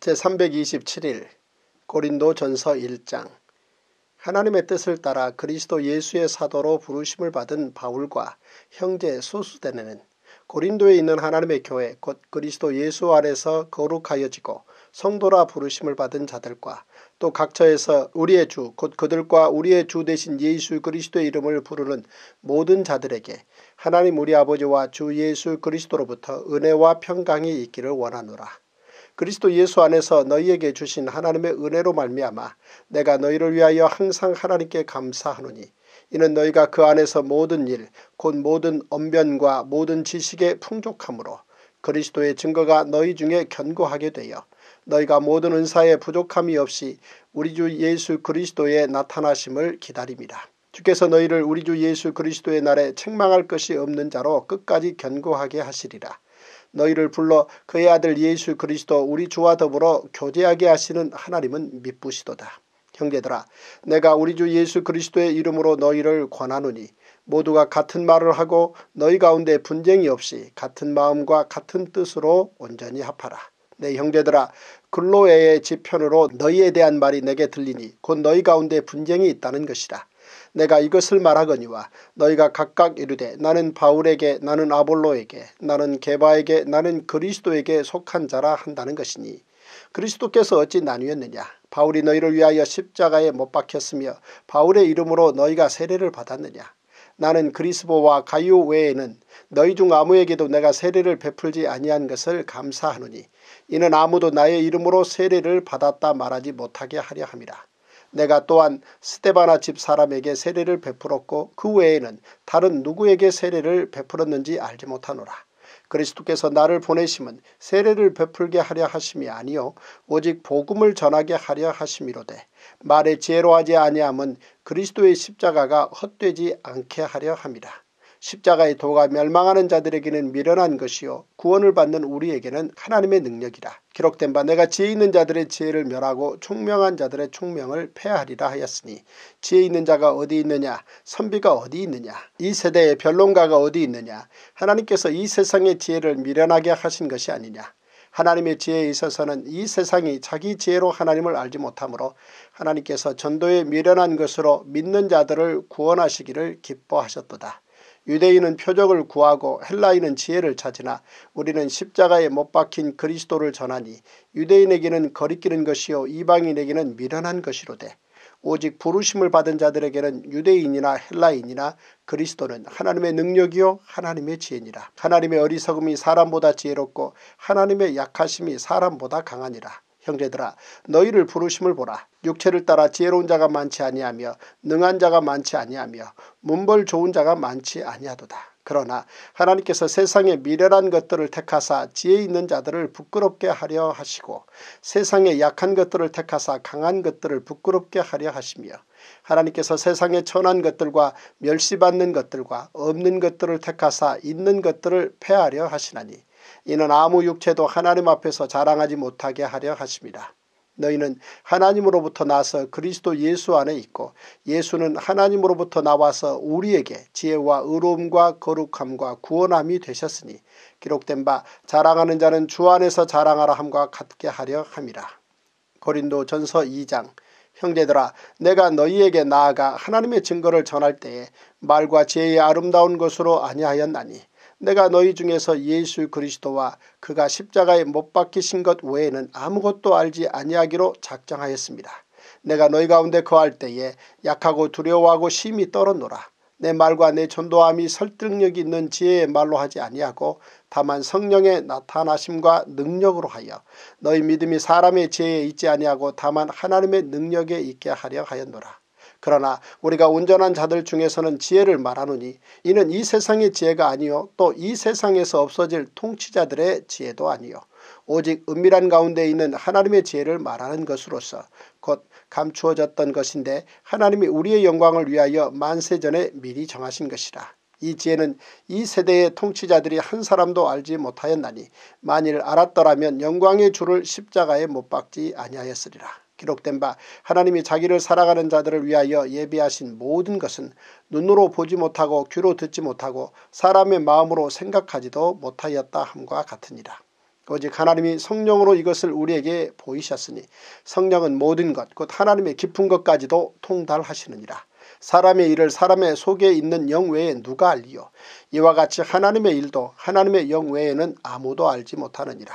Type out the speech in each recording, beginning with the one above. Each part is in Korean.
제327일 고린도 전서 1장 하나님의 뜻을 따라 그리스도 예수의 사도로 부르심을 받은 바울과 형제 소수대는 고린도에 있는 하나님의 교회 곧 그리스도 예수 아래서 거룩하여지고 성도라 부르심을 받은 자들과 또 각처에서 우리의 주 곧 그들과 우리의 주 대신 예수 그리스도의 이름을 부르는 모든 자들에게 하나님 우리 아버지와 주 예수 그리스도로부터 은혜와 평강이 있기를 원하노라. 그리스도 예수 안에서 너희에게 주신 하나님의 은혜로 말미암아 내가 너희를 위하여 항상 하나님께 감사하노니 이는 너희가 그 안에서 모든 일 곧 모든 언변과 모든 지식의 풍족함으로 그리스도의 증거가 너희 중에 견고하게 되어 너희가 모든 은사에 부족함이 없이 우리 주 예수 그리스도의 나타나심을 기다립니다. 주께서 너희를 우리 주 예수 그리스도의 날에 책망할 것이 없는 자로 끝까지 견고하게 하시리라. 너희를 불러 그의 아들 예수 그리스도 우리 주와 더불어 교제하게 하시는 하나님은 미쁘시도다. 형제들아 내가 우리 주 예수 그리스도의 이름으로 너희를 권하노니 모두가 같은 말을 하고 너희 가운데 분쟁이 없이 같은 마음과 같은 뜻으로 온전히 합하라. 내 형제들아 글로에의 지편으로 너희에 대한 말이 내게 들리니 곧 너희 가운데 분쟁이 있다는 것이다. 내가 이것을 말하거니와 너희가 각각 이르되 나는 바울에게 나는 아볼로에게 나는 게바에게 나는 그리스도에게 속한 자라 한다는 것이니 그리스도께서 어찌 나뉘었느냐 바울이 너희를 위하여 십자가에 못 박혔으며 바울의 이름으로 너희가 세례를 받았느냐 나는 그리스보와 가이오 외에는 너희 중 아무에게도 내가 세례를 베풀지 아니한 것을 감사하노니 이는 아무도 나의 이름으로 세례를 받았다 말하지 못하게 하려 함이라. 내가 또한 스테바나 집 사람에게 세례를 베풀었고 그 외에는 다른 누구에게 세례를 베풀었는지 알지 못하노라. 그리스도께서 나를 보내심은 세례를 베풀게 하려 하심이 아니요 오직 복음을 전하게 하려 하심이로되 말에 지혜로하지 아니함은 그리스도의 십자가가 헛되지 않게 하려 함이라. 십자가의 도가 멸망하는 자들에게는 미련한 것이요 구원을 받는 우리에게는 하나님의 능력이라. 기록된 바 내가 지혜 있는 자들의 지혜를 멸하고 총명한 자들의 총명을 폐하리라 하였으니 지혜 있는 자가 어디 있느냐 선비가 어디 있느냐 이 세대의 변론가가 어디 있느냐 하나님께서 이 세상의 지혜를 미련하게 하신 것이 아니냐 하나님의 지혜에 있어서는 이 세상이 자기 지혜로 하나님을 알지 못하므로 하나님께서 전도에 미련한 것으로 믿는 자들을 구원하시기를 기뻐하셨도다. 유대인은 표적을 구하고 헬라인은 지혜를 찾으나 우리는 십자가에 못 박힌 그리스도를 전하니 유대인에게는 거리끼는 것이요 이방인에게는 미련한 것이로되 오직 부르심을 받은 자들에게는 유대인이나 헬라인이나 그리스도는 하나님의 능력이요 하나님의 지혜니라. 하나님의 어리석음이 사람보다 지혜롭고 하나님의 약하심이 사람보다 강하니라. 형제들아 너희를 부르심을 보라. 육체를 따라 지혜로운 자가 많지 아니하며 능한 자가 많지 아니하며 문벌 좋은 자가 많지 아니하도다. 그러나 하나님께서 세상의 미련한 것들을 택하사 지혜 있는 자들을 부끄럽게 하려 하시고 세상의 약한 것들을 택하사 강한 것들을 부끄럽게 하려 하시며 하나님께서 세상의 천한 것들과 멸시받는 것들과 없는 것들을 택하사 있는 것들을 패하려 하시나니 이는 아무 육체도 하나님 앞에서 자랑하지 못하게 하려 하십니다. 너희는 하나님으로부터 나서 그리스도 예수 안에 있고 예수는 하나님으로부터 나와서 우리에게 지혜와 의로움과 거룩함과 구원함이 되셨으니 기록된 바 자랑하는 자는 주 안에서 자랑하라 함과 같게 하려 함이라. 고린도 전서 2장 형제들아 내가 너희에게 나아가 하나님의 증거를 전할 때에 말과 지혜의 아름다운 것으로 아니하였나니 내가 너희 중에서 예수 그리스도와 그가 십자가에 못 박히신 것 외에는 아무것도 알지 아니하기로 작정하였습니다. 내가 너희 가운데 거할 때에 약하고 두려워하고 심히 떨어노라. 내 말과 내 전도함이 설득력 있는 지혜의 말로 하지 아니하고 다만 성령의 나타나심과 능력으로 하여 너희 믿음이 사람의 지혜에 있지 아니하고 다만 하나님의 능력에 있게 하려 하였노라. 그러나 우리가 온전한 자들 중에서는 지혜를 말하노니 이는 이 세상의 지혜가 아니요 또 이 세상에서 없어질 통치자들의 지혜도 아니요 오직 은밀한 가운데 있는 하나님의 지혜를 말하는 것으로서 곧 감추어졌던 것인데 하나님이 우리의 영광을 위하여 만세전에 미리 정하신 것이라. 이 지혜는 이 세대의 통치자들이 한 사람도 알지 못하였나니 만일 알았더라면 영광의 주를 십자가에 못 박지 아니하였으리라. 기록된 바 하나님이 자기를 살아가는 자들을 위하여 예비하신 모든 것은 눈으로 보지 못하고 귀로 듣지 못하고 사람의 마음으로 생각하지도 못하였다 함과 같으니라. 오직 하나님이 성령으로 이것을 우리에게 보이셨으니 성령은 모든 것 곧 하나님의 깊은 것까지도 통달하시느니라. 사람의 일을 사람의 속에 있는 영 외에 누가 알리요 이와 같이 하나님의 일도 하나님의 영 외에는 아무도 알지 못하느니라.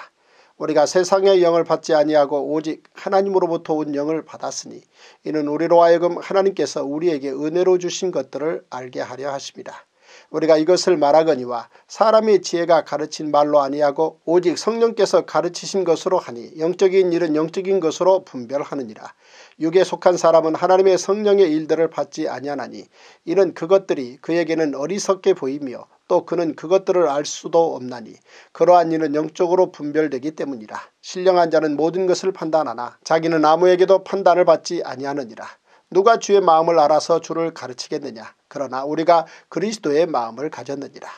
우리가 세상의 영을 받지 아니하고 오직 하나님으로부터 온 영을 받았으니 이는 우리로 하여금 하나님께서 우리에게 은혜로 주신 것들을 알게 하려 하십니다. 우리가 이것을 말하거니와 사람의 지혜가 가르친 말로 아니하고 오직 성령께서 가르치신 것으로 하니 영적인 일은 영적인 것으로 분별하느니라. 육에 속한 사람은 하나님의 성령의 일들을 받지 아니하나니 이는 그것들이 그에게는 어리석게 보이며 또 그는 그것들을 알 수도 없나니 그러한 이는 영적으로 분별되기 때문이라. 신령한 자는 모든 것을 판단하나 자기는 아무에게도 판단을 받지 아니하느니라. 누가 주의 마음을 알아서 주를 가르치겠느냐. 그러나 우리가 그리스도의 마음을 가졌느니라.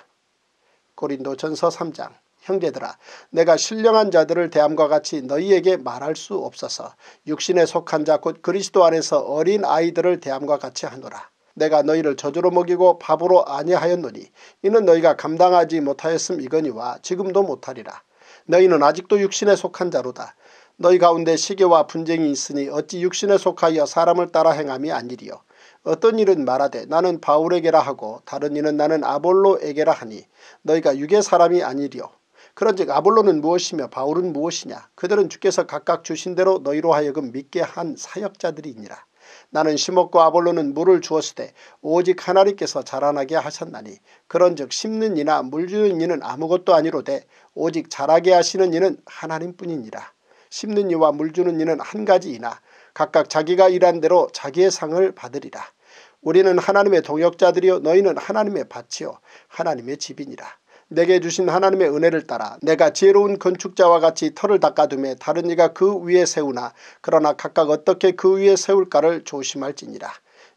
고린도전서 3장 형제들아 내가 신령한 자들을 대함과 같이 너희에게 말할 수 없어서 육신에 속한 자 곧 그리스도 안에서 어린 아이들을 대함과 같이 하노라. 내가 너희를 저주로 먹이고 밥으로 아니하였노니 이는 너희가 감당하지 못하였음 이거니와 지금도 못하리라. 너희는 아직도 육신에 속한 자로다. 너희 가운데 시계와 분쟁이 있으니 어찌 육신에 속하여 사람을 따라 행함이 아니리요. 어떤 일은 말하되 나는 바울에게라 하고 다른 일은 나는 아볼로에게라 하니 너희가 육의 사람이 아니리요. 그런즉 아볼로는 무엇이며 바울은 무엇이냐 그들은 주께서 각각 주신 대로 너희로 하여금 믿게 한 사역자들이니라. 나는 심었고 아볼로는 물을 주었으되 오직 하나님께서 자라나게 하셨나니 그런즉 심는 이나 물 주는 이는 아무것도 아니로되 오직 자라게 하시는 이는 하나님뿐이니라. 심는 이와 물 주는 이는 한 가지이나 각각 자기가 일한 대로 자기의 상을 받으리라. 우리는 하나님의 동역자들이요 너희는 하나님의 밭이요 하나님의 집이니라. 내게 주신 하나님의 은혜를 따라 내가 지혜로운 건축자와 같이 터를 닦아둠에 다른 이가 그 위에 세우나 그러나 각각 어떻게 그 위에 세울까를 조심할지니라.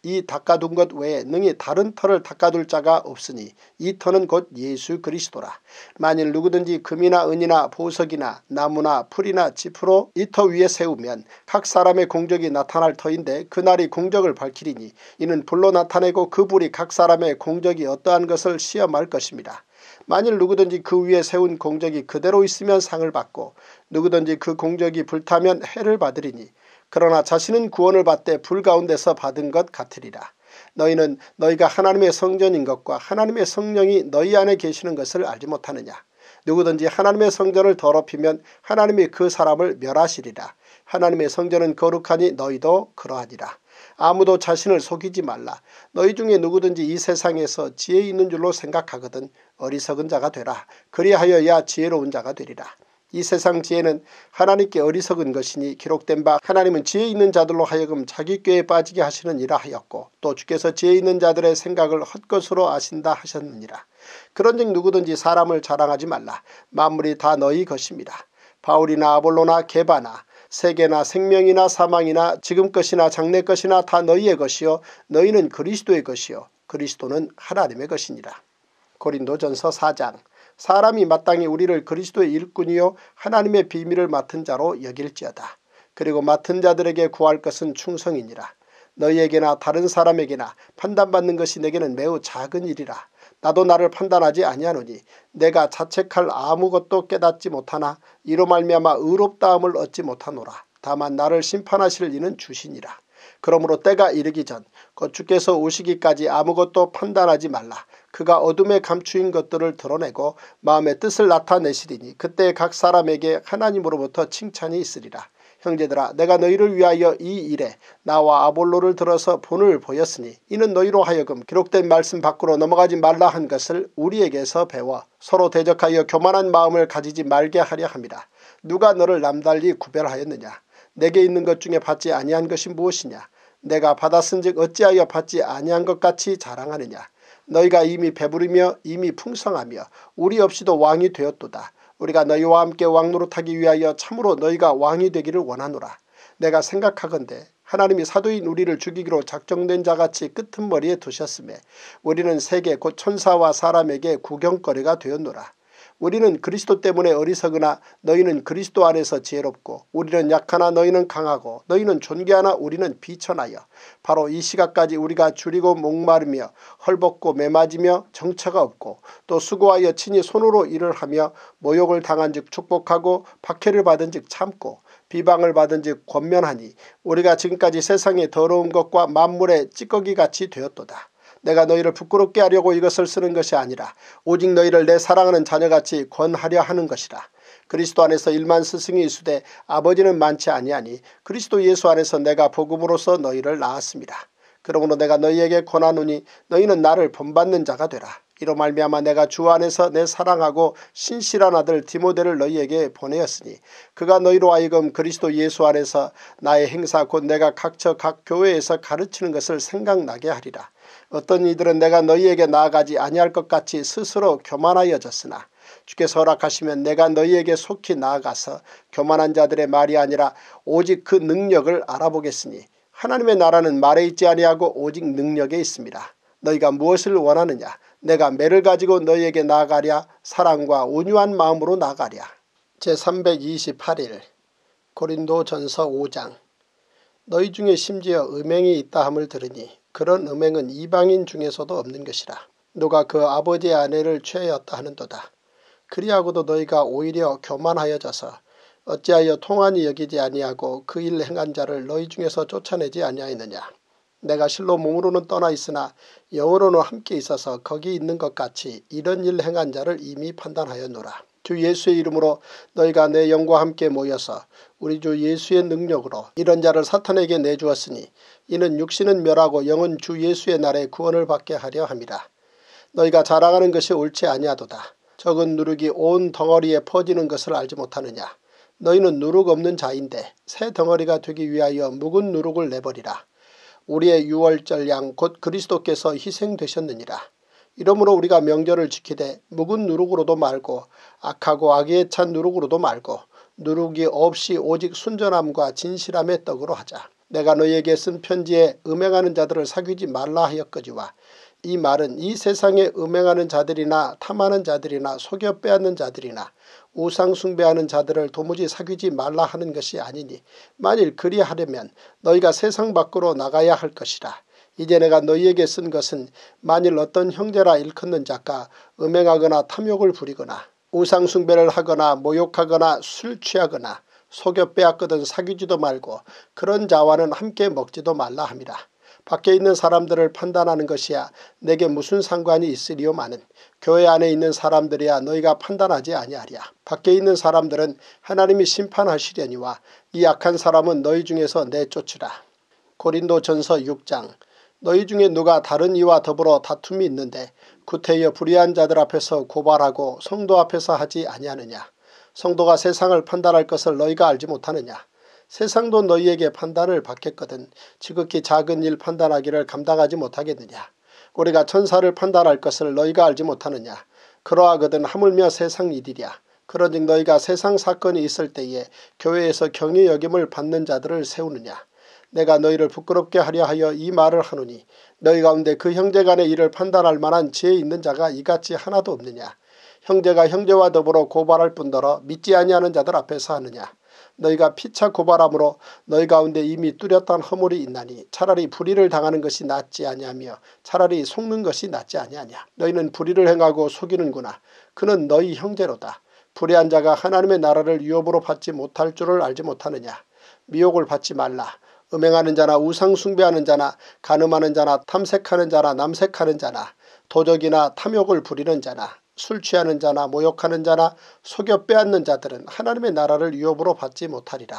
이 닦아둔 것 외에 능히 다른 터를 닦아둘 자가 없으니 이 터는 곧 예수 그리스도라. 만일 누구든지 금이나 은이나 보석이나 나무나 풀이나 지프로 이 터 위에 세우면 각 사람의 공적이 나타날 터인데 그날이 공적을 밝히리니 이는 불로 나타내고 그 불이 각 사람의 공적이 어떠한 것을 시험할 것입니다. 만일 누구든지 그 위에 세운 공적이 그대로 있으면 상을 받고 누구든지 그 공적이 불타면 해를 받으리니 그러나 자신은 구원을 받되 불 가운데서 받은 것 같으리라. 너희는 너희가 하나님의 성전인 것과 하나님의 성령이 너희 안에 계시는 것을 알지 못하느냐. 누구든지 하나님의 성전을 더럽히면 하나님이 그 사람을 멸하시리라. 하나님의 성전은 거룩하니 너희도 그러하니라. 아무도 자신을 속이지 말라. 너희 중에 누구든지 이 세상에서 지혜 있는 줄로 생각하거든 어리석은 자가 되라. 그리하여야 지혜로운 자가 되리라. 이 세상 지혜는 하나님께 어리석은 것이니 기록된 바 하나님은 지혜 있는 자들로 하여금 자기 꾀에 빠지게 하시는 이라 하였고 또 주께서 지혜 있는 자들의 생각을 헛것으로 아신다 하셨느니라. 그런즉 누구든지 사람을 자랑하지 말라. 만물이 다 너희 것입니다. 바울이나 아볼로나 게바나 세계나 생명이나 사망이나 지금 것이나 장래 것이나 다 너희의 것이요 너희는 그리스도의 것이요 그리스도는 하나님의 것이니라. 고린도전서 4장 사람이 마땅히 우리를 그리스도의 일꾼이요 하나님의 비밀을 맡은 자로 여길지어다. 그리고 맡은 자들에게 구할 것은 충성이니라. 너희에게나 다른 사람에게나 판단받는 것이 내게는 매우 작은 일이라. 나도 나를 판단하지 아니하노니 내가 자책할 아무것도 깨닫지 못하나 이로 말미암아 의롭다함을 얻지 못하노라. 다만 나를 심판하실 이는 주시니라. 그러므로 때가 이르기 전곧 주께서 오시기까지 아무것도 판단하지 말라. 그가 어둠에 감추인 것들을 드러내고 마음의 뜻을 나타내시리니 그때 각 사람에게 하나님으로부터 칭찬이 있으리라. 형제들아 내가 너희를 위하여 이 일에 나와 아볼로를 들어서 본을 보였으니 이는 너희로 하여금 기록된 말씀 밖으로 넘어가지 말라 한 것을 우리에게서 배워 서로 대적하여 교만한 마음을 가지지 말게 하려 합니다. 누가 너를 남달리 구별하였느냐 내게 있는 것 중에 받지 아니한 것이 무엇이냐 내가 받았은즉 어찌하여 받지 아니한 것 같이 자랑하느냐 너희가 이미 배부르며 이미 풍성하며 우리 없이도 왕이 되었도다. 우리가 너희와 함께 왕노릇하기 위하여 참으로 너희가 왕이 되기를 원하노라. 내가 생각하건대 하나님이 사도인 우리를 죽이기로 작정된 자같이 끄트머리에 두셨음에 우리는 세계 곧 천사와 사람에게 구경거리가 되었노라. 우리는 그리스도 때문에 어리석으나 너희는 그리스도 안에서 지혜롭고 우리는 약하나 너희는 강하고 너희는 존귀하나 우리는 비천하여 바로 이 시각까지 우리가 줄이고 목마르며 헐벗고 매맞으며 정처가 없고 또 수고하여 친히 손으로 일을 하며 모욕을 당한 즉 축복하고 박해를 받은 즉 참고 비방을 받은 즉 권면하니 우리가 지금까지 세상의 더러운 것과 만물의 찌꺼기같이 되었도다. 내가 너희를 부끄럽게 하려고 이것을 쓰는 것이 아니라 오직 너희를 내 사랑하는 자녀같이 권하려 하는 것이라. 그리스도 안에서 일만 스승이 있으되 아버지는 많지 아니하니 그리스도 예수 안에서 내가 복음으로서 너희를 낳았습니다. 그러므로 내가 너희에게 권하노니 너희는 나를 본받는 자가 되라. 이로 말미암아 내가 주 안에서 내 사랑하고 신실한 아들 디모데를 너희에게 보내었으니 그가 너희로 하여금 그리스도 예수 안에서 나의 행사 곧 내가 각처 각 교회에서 가르치는 것을 생각나게 하리라. 어떤 이들은 내가 너희에게 나아가지 아니할 것 같이 스스로 교만하여졌으나 주께서 허락하시면 내가 너희에게 속히 나아가서 교만한 자들의 말이 아니라 오직 그 능력을 알아보겠으니 하나님의 나라는 말에 있지 아니하고 오직 능력에 있습니다. 너희가 무엇을 원하느냐 내가 매를 가지고 너희에게 나아가랴 사랑과 온유한 마음으로 나아가랴. 제328일 고린도 전서 5장 너희 중에 심지어 음행이 있다 함을 들으니 그런 음행은 이방인 중에서도 없는 것이라. 누가 그 아버지의 아내를 취하였다 하는도다. 그리하고도 너희가 오히려 교만하여져서 어찌하여 통한이 여기지 아니하고 그 일 행한 자를 너희 중에서 쫓아내지 아니하였느냐. 내가 실로 몸으로는 떠나 있으나 영으로는 함께 있어서 거기 있는 것 같이 이런 일 행한 자를 이미 판단하였노라. 주 예수의 이름으로 너희가 내 영과 함께 모여서 우리 주 예수의 능력으로 이런 자를 사탄에게 내주었으니 이는 육신은 멸하고 영은 주 예수의 날에 구원을 받게 하려 함이라. 너희가 자랑하는 것이 옳지 아니하도다. 적은 누룩이 온 덩어리에 퍼지는 것을 알지 못하느냐. 너희는 누룩 없는 자인데 새 덩어리가 되기 위하여 묵은 누룩을 내버리라. 우리의 유월절 양 곧 그리스도께서 희생되셨느니라. 이러므로 우리가 명절을 지키되 묵은 누룩으로도 말고 악하고 악에 찬 누룩으로도 말고 누룩이 없이 오직 순전함과 진실함의 떡으로 하자. 내가 너희에게 쓴 편지에 음행하는 자들을 사귀지 말라 하였거지와 이 말은 이 세상에 음행하는 자들이나 탐하는 자들이나 속여 빼앗는 자들이나 우상 숭배하는 자들을 도무지 사귀지 말라 하는 것이 아니니 만일 그리하려면 너희가 세상 밖으로 나가야 할 것이라. 이제 내가 너희에게 쓴 것은 만일 어떤 형제라 일컫는 자가 음행하거나 탐욕을 부리거나 우상 숭배를 하거나 모욕하거나 술 취하거나 속여 빼앗거든 사귀지도 말고 그런 자와는 함께 먹지도 말라 함이라. 밖에 있는 사람들을 판단하는 것이야 내게 무슨 상관이 있으리요마는 교회 안에 있는 사람들이야 너희가 판단하지 아니하랴. 밖에 있는 사람들은 하나님이 심판하시려니와 이 악한 사람은 너희 중에서 내쫓으라. 고린도 전서 6장 너희 중에 누가 다른 이와 더불어 다툼이 있는데 구태여 불의한 자들 앞에서 고발하고 성도 앞에서 하지 아니하느냐. 성도가 세상을 판단할 것을 너희가 알지 못하느냐. 세상도 너희에게 판단을 받겠거든 지극히 작은 일 판단하기를 감당하지 못하겠느냐. 우리가 천사를 판단할 것을 너희가 알지 못하느냐. 그러하거든 하물며 세상 이들이야. 그러즉 너희가 세상 사건이 있을 때에 교회에서 경의 여김을 받는 자들을 세우느냐. 내가 너희를 부끄럽게 하려 하여 이 말을 하노니 너희 가운데 그 형제 간의 일을 판단할 만한 지혜 있는 자가 이같이 하나도 없느냐. 형제가 형제와 더불어 고발할 뿐더러 믿지 아니하는 자들 앞에서 하느냐. 너희가 피차 고발함으로 너희 가운데 이미 뚜렷한 허물이 있나니 차라리 불의를 당하는 것이 낫지 아니하며 차라리 속는 것이 낫지 아니하냐. 너희는 불의를 행하고 속이는구나. 그는 너희 형제로다. 불의한 자가 하나님의 나라를 유업으로 받지 못할 줄을 알지 못하느냐. 미혹을 받지 말라. 음행하는 자나 우상 숭배하는 자나 가늠하는 자나 탐색하는 자나 남색하는 자나 도적이나 탐욕을 부리는 자나 술 취하는 자나 모욕하는 자나 속여 빼앗는 자들은 하나님의 나라를 유업으로 받지 못하리라.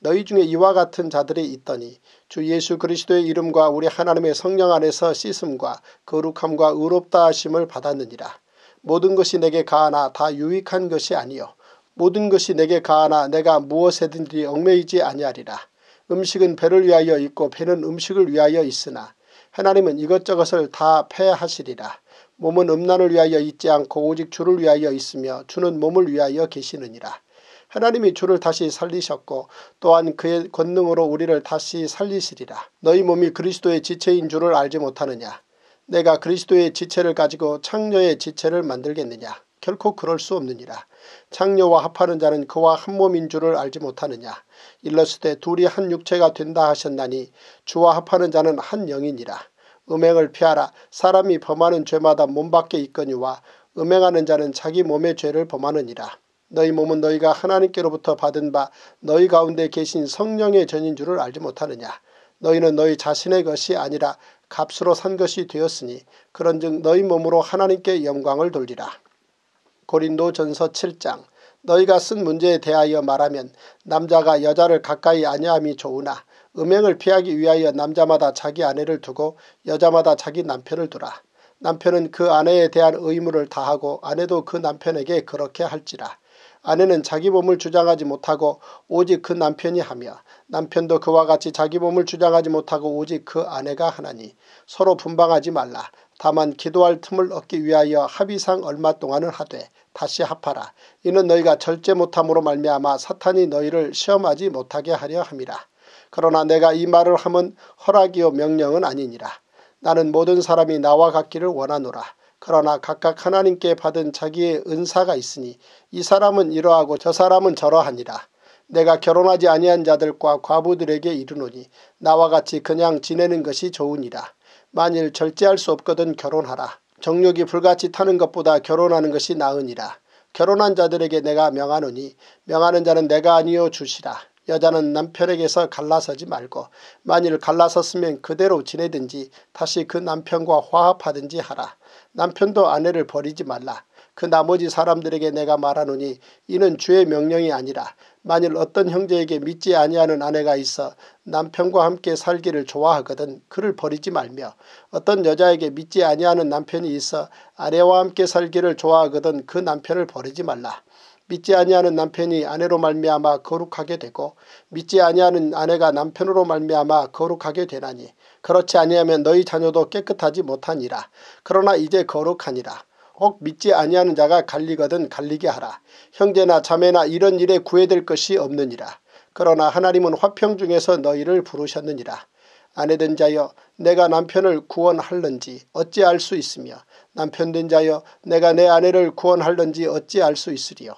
너희 중에 이와 같은 자들이 있더니 주 예수 그리스도의 이름과 우리 하나님의 성령 안에서 씻음과 거룩함과 의롭다 하심을 받았느니라. 모든 것이 내게 가하나 다 유익한 것이 아니요 모든 것이 내게 가하나 내가 무엇에든지 얽매이지 아니하리라. 음식은 배를 위하여 있고 배는 음식을 위하여 있으나 하나님은 이것저것을 다 패하시리라. 몸은 음란을 위하여 있지 않고 오직 주를 위하여 있으며 주는 몸을 위하여 계시느니라. 하나님이 주를 다시 살리셨고 또한 그의 권능으로 우리를 다시 살리시리라. 너희 몸이 그리스도의 지체인 줄을 알지 못하느냐. 내가 그리스도의 지체를 가지고 창녀의 지체를 만들겠느냐. 결코 그럴 수 없느니라. 창녀와 합하는 자는 그와 한 몸인 줄을 알지 못하느냐. 일러스되 둘이 한 육체가 된다 하셨나니 주와 합하는 자는 한 영이니라. 음행을 피하라. 사람이 범하는 죄마다 몸 밖에 있거니와 음행하는 자는 자기 몸의 죄를 범하느니라. 너희 몸은 너희가 하나님께로부터 받은 바 너희 가운데 계신 성령의 전인 줄을 알지 못하느냐. 너희는 너희 자신의 것이 아니라 값으로 산 것이 되었으니 그런즉 너희 몸으로 하나님께 영광을 돌리라. 고린도 전서 7장 너희가 쓴 문제에 대하여 말하면 남자가 여자를 가까이 아니함이 좋으나 음행을 피하기 위하여 남자마다 자기 아내를 두고 여자마다 자기 남편을 두라. 남편은 그 아내에 대한 의무를 다하고 아내도 그 남편에게 그렇게 할지라. 아내는 자기 몸을 주장하지 못하고 오직 그 남편이 하며 남편도 그와 같이 자기 몸을 주장하지 못하고 오직 그 아내가 하나니 서로 분방하지 말라. 다만 기도할 틈을 얻기 위하여 합의상 얼마 동안은 하되 다시 합하라. 이는 너희가 절제 못함으로 말미암아 사탄이 너희를 시험하지 못하게 하려 함이라. 그러나 내가 이 말을 함은 허락이요 명령은 아니니라. 나는 모든 사람이 나와 같기를 원하노라. 그러나 각각 하나님께 받은 자기의 은사가 있으니 이 사람은 이러하고 저 사람은 저러하니라. 내가 결혼하지 아니한 자들과 과부들에게 이르노니 나와 같이 그냥 지내는 것이 좋으니라. 만일 절제할 수 없거든 결혼하라. 정욕이 불같이 타는 것보다 결혼하는 것이 나으니라. 결혼한 자들에게 내가 명하노니 명하는 자는 내가 아니요 주시라. 여자는 남편에게서 갈라서지 말고 만일 갈라섰으면 그대로 지내든지 다시 그 남편과 화합하든지 하라. 남편도 아내를 버리지 말라. 그 나머지 사람들에게 내가 말하노니 이는 주의 명령이 아니라 만일 어떤 형제에게 믿지 아니하는 아내가 있어 남편과 함께 살기를 좋아하거든 그를 버리지 말며 어떤 여자에게 믿지 아니하는 남편이 있어 아내와 함께 살기를 좋아하거든 그 남편을 버리지 말라. 믿지 아니하는 남편이 아내로 말미암아 거룩하게 되고 믿지 아니하는 아내가 남편으로 말미암아 거룩하게 되나니 그렇지 아니하면 너희 자녀도 깨끗하지 못하니라. 그러나 이제 거룩하니라. 혹 믿지 아니하는 자가 갈리거든 갈리게 하라. 형제나 자매나 이런 일에 구애될 것이 없느니라. 그러나 하나님은 화평 중에서 너희를 부르셨느니라. 아내된 자여 내가 남편을 구원할는지 어찌 알 수 있으며 남편된 자여 내가 내 아내를 구원할는지 어찌 알 수 있으리요.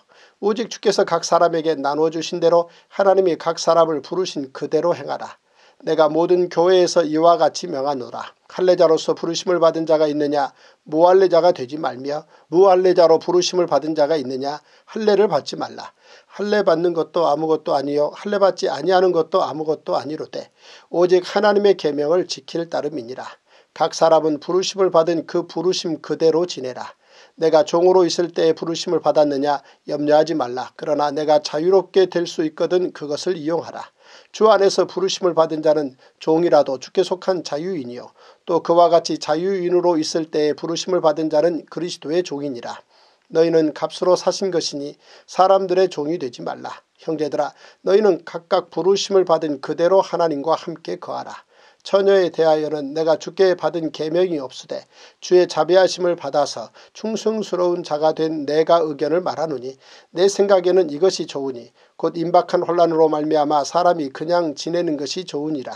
오직 주께서 각 사람에게 나눠주신 대로 하나님이 각 사람을 부르신 그대로 행하라. 내가 모든 교회에서 이와 같이 명하노라. 할례자로서 부르심을 받은 자가 있느냐 무할례자가 되지 말며 무할례자로 부르심을 받은 자가 있느냐 할례를 받지 말라. 할례 받는 것도 아무것도 아니요 할례 받지 아니하는 것도 아무것도 아니로되 오직 하나님의 계명을 지킬 따름이니라. 각 사람은 부르심을 받은 그 부르심 그대로 지내라. 내가 종으로 있을 때에 부르심을 받았느냐 염려하지 말라. 그러나 내가 자유롭게 될 수 있거든 그것을 이용하라. 주 안에서 부르심을 받은 자는 종이라도 주께 속한 자유인이요 또 그와 같이 자유인으로 있을 때에 부르심을 받은 자는 그리스도의 종이니라. 너희는 값으로 사신 것이니 사람들의 종이 되지 말라. 형제들아 너희는 각각 부르심을 받은 그대로 하나님과 함께 거하라. 처녀에 대하여는 내가 주께 받은 계명이 없으되 주의 자비하심을 받아서 충성스러운 자가 된 내가 의견을 말하노니 내 생각에는 이것이 좋으니 곧 임박한 혼란으로 말미암아 사람이 그냥 지내는 것이 좋으니라.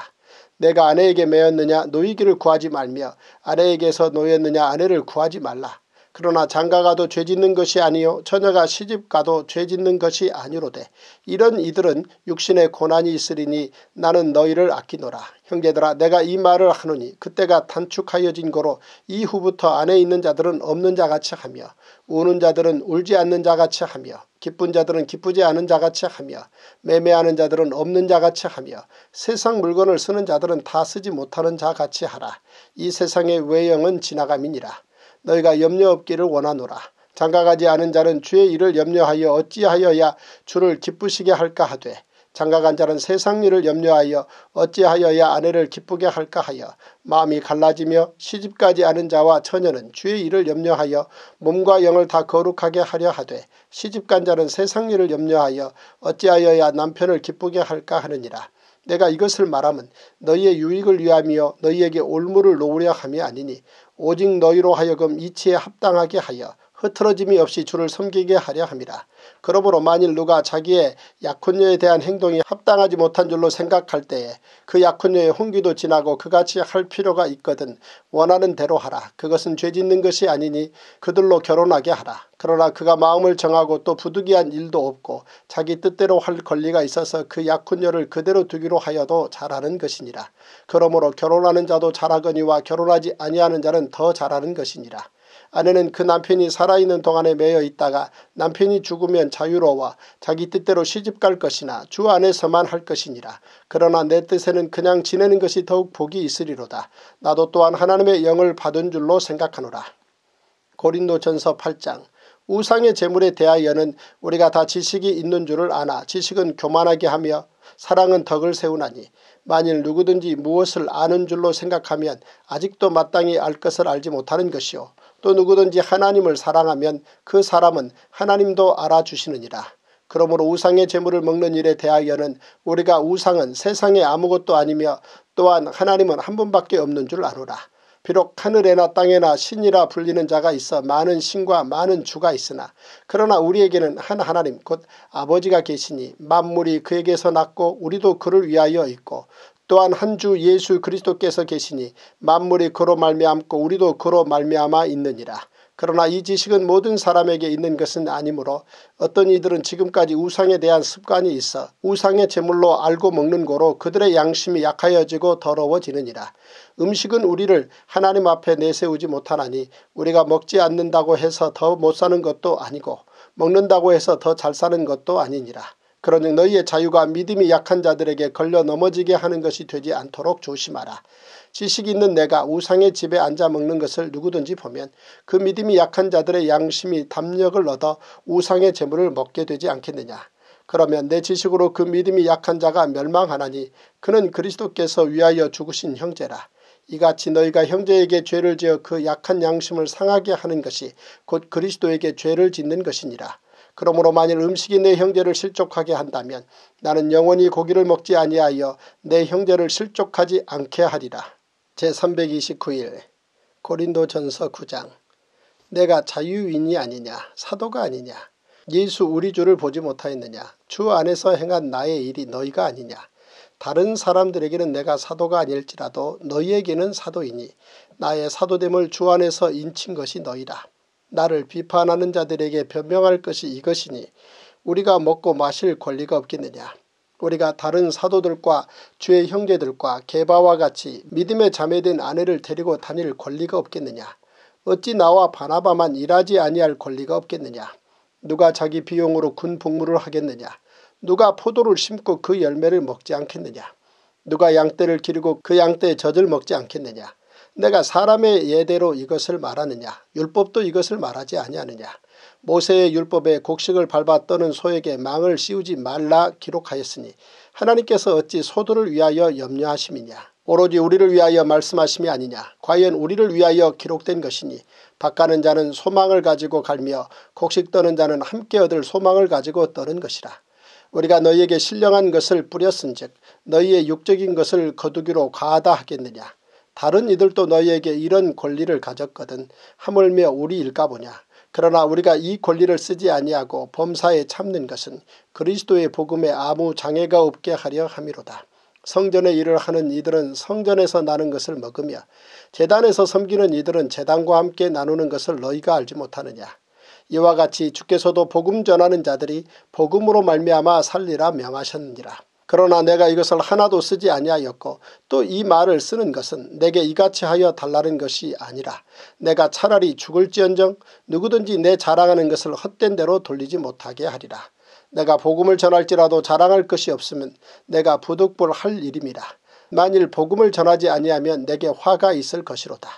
내가 아내에게 매였느냐 노이기를 구하지 말며 아내에게서 노였느냐 아내를 구하지 말라. 그러나 장가가도 죄짓는 것이 아니요 처녀가 시집가도 죄짓는 것이 아니로되 이런 이들은 육신의 고난이 있으리니 나는 너희를 아끼노라. 형제들아 내가 이 말을 하노니 그때가 단축하여진 거로 이후부터 안에 있는 자들은 없는 자같이 하며 우는 자들은 울지 않는 자같이 하며 기쁜 자들은 기쁘지 않은 자같이 하며 매매하는 자들은 없는 자같이 하며 세상 물건을 쓰는 자들은 다 쓰지 못하는 자같이 하라. 이 세상의 외형은 지나감이니라. 너희가 염려 없기를 원하노라. 장가가지 않은 자는 주의 일을 염려하여 어찌하여야 주를 기쁘시게 할까 하되 장가간 자는 세상 일을 염려하여 어찌하여야 아내를 기쁘게 할까 하여 마음이 갈라지며 시집가지 않은 자와 처녀는 주의 일을 염려하여 몸과 영을 다 거룩하게 하려 하되 시집간 자는 세상 일을 염려하여 어찌하여야 남편을 기쁘게 할까 하느니라. 내가 이것을 말하면 너희의 유익을 위함이여 너희에게 올무를 놓으려 함이 아니니 오직 너희로 하여금 이치에 합당하게 하여 흐트러짐이 없이 주를 섬기게 하려 함이라. 그러므로 만일 누가 자기의 약혼녀에 대한 행동이 합당하지 못한 줄로 생각할 때에 그 약혼녀의 홍기도 지나고 그같이 할 필요가 있거든 원하는 대로 하라. 그것은 죄짓는 것이 아니니 그들로 결혼하게 하라. 그러나 그가 마음을 정하고 또 부득이한 일도 없고 자기 뜻대로 할 권리가 있어서 그 약혼녀를 그대로 두기로 하여도 잘하는 것이니라. 그러므로 결혼하는 자도 잘하거니와 결혼하지 아니하는 자는 더 잘하는 것이니라. 아내는 그 남편이 살아있는 동안에 매여 있다가 남편이 죽으면 자유로워 자기 뜻대로 시집갈 것이나 주 안에서만 할 것이니라. 그러나 내 뜻에는 그냥 지내는 것이 더욱 복이 있으리로다. 나도 또한 하나님의 영을 받은 줄로 생각하노라. 고린도전서 8장 우상의 재물에 대하여는 우리가 다 지식이 있는 줄을 아나 지식은 교만하게 하며 사랑은 덕을 세우나니 만일 누구든지 무엇을 아는 줄로 생각하면 아직도 마땅히 알 것을 알지 못하는 것이요 또 누구든지 하나님을 사랑하면 그 사람은 하나님도 알아주시느니라. 그러므로 우상의 재물을 먹는 일에 대하여는 우리가 우상은 세상에 아무것도 아니며 또한 하나님은 한 분밖에 없는 줄 아노라. 비록 하늘에나 땅에나 신이라 불리는 자가 있어 많은 신과 많은 주가 있으나 그러나 우리에게는 한 하나님 곧 아버지가 계시니 만물이 그에게서 났고 우리도 그를 위하여 있고 또한 한 주 예수 그리스도께서 계시니 만물이 그로 말미암고 우리도 그로 말미암아 있느니라. 그러나 이 지식은 모든 사람에게 있는 것은 아니므로 어떤 이들은 지금까지 우상에 대한 습관이 있어 우상의 제물로 알고 먹는 거로 그들의 양심이 약하여지고 더러워지느니라. 음식은 우리를 하나님 앞에 내세우지 못하나니 우리가 먹지 않는다고 해서 더 못 사는 것도 아니고 먹는다고 해서 더 잘 사는 것도 아니니라. 그러니 너희의 자유가 믿음이 약한 자들에게 걸려 넘어지게 하는 것이 되지 않도록 조심하라. 지식 있는 내가 우상의 집에 앉아 먹는 것을 누구든지 보면 그 믿음이 약한 자들의 양심이 담력을 얻어 우상의 재물을 먹게 되지 않겠느냐. 그러면 내 지식으로 그 믿음이 약한 자가 멸망하나니 그는 그리스도께서 위하여 죽으신 형제라. 이같이 너희가 형제에게 죄를 지어 그 약한 양심을 상하게 하는 것이 곧 그리스도에게 죄를 짓는 것이니라. 그러므로 만일 음식이 내 형제를 실족하게 한다면 나는 영원히 고기를 먹지 아니하여 내 형제를 실족하지 않게 하리라. 제329일 고린도전서 9장 내가 자유인이 아니냐 사도가 아니냐 예수 우리 주를 보지 못하였느냐 주 안에서 행한 나의 일이 너희가 아니냐 다른 사람들에게는 내가 사도가 아닐지라도 너희에게는 사도이니 나의 사도됨을 주 안에서 인친 것이 너희라. 나를 비판하는 자들에게 변명할 것이 이것이니 우리가 먹고 마실 권리가 없겠느냐. 우리가 다른 사도들과 주의 형제들과 개바와 같이 믿음의 자매된 아내를 데리고 다닐 권리가 없겠느냐. 어찌 나와 바나바만 일하지 아니할 권리가 없겠느냐. 누가 자기 비용으로 군 복무를 하겠느냐. 누가 포도를 심고 그 열매를 먹지 않겠느냐. 누가 양떼를 기르고 그 양떼의 젖을 먹지 않겠느냐. 내가 사람의 예대로 이것을 말하느냐? 율법도 이것을 말하지 아니하느냐? 모세의 율법에 곡식을 밟아 떠는 소에게 망을 씌우지 말라 기록하였으니 하나님께서 어찌 소들을 위하여 염려하심이냐? 오로지 우리를 위하여 말씀하심이 아니냐? 과연 우리를 위하여 기록된 것이니? 바가는 자는 소망을 가지고 갈며 곡식 떠는 자는 함께 얻을 소망을 가지고 떠는 것이라. 우리가 너희에게 신령한 것을 뿌렸은즉 너희의 육적인 것을 거두기로 과하다 하겠느냐 다른 이들도 너희에게 이런 권리를 가졌거든 하물며 우리일까 보냐. 그러나 우리가 이 권리를 쓰지 아니하고 범사에 참는 것은 그리스도의 복음에 아무 장애가 없게 하려 함이로다. 성전의 일을 하는 이들은 성전에서 나는 것을 먹으며 재단에서 섬기는 이들은 재단과 함께 나누는 것을 너희가 알지 못하느냐. 이와 같이 주께서도 복음 전하는 자들이 복음으로 말미암아 살리라 명하셨느니라. 그러나 내가 이것을 하나도 쓰지 아니하였고 또 이 말을 쓰는 것은 내게 이같이 하여 달라는 것이 아니라 내가 차라리 죽을지언정 누구든지 내 자랑하는 것을 헛된 대로 돌리지 못하게 하리라. 내가 복음을 전할지라도 자랑할 것이 없으면 내가 부득불 할 일임이라. 만일 복음을 전하지 아니하면 내게 화가 있을 것이로다.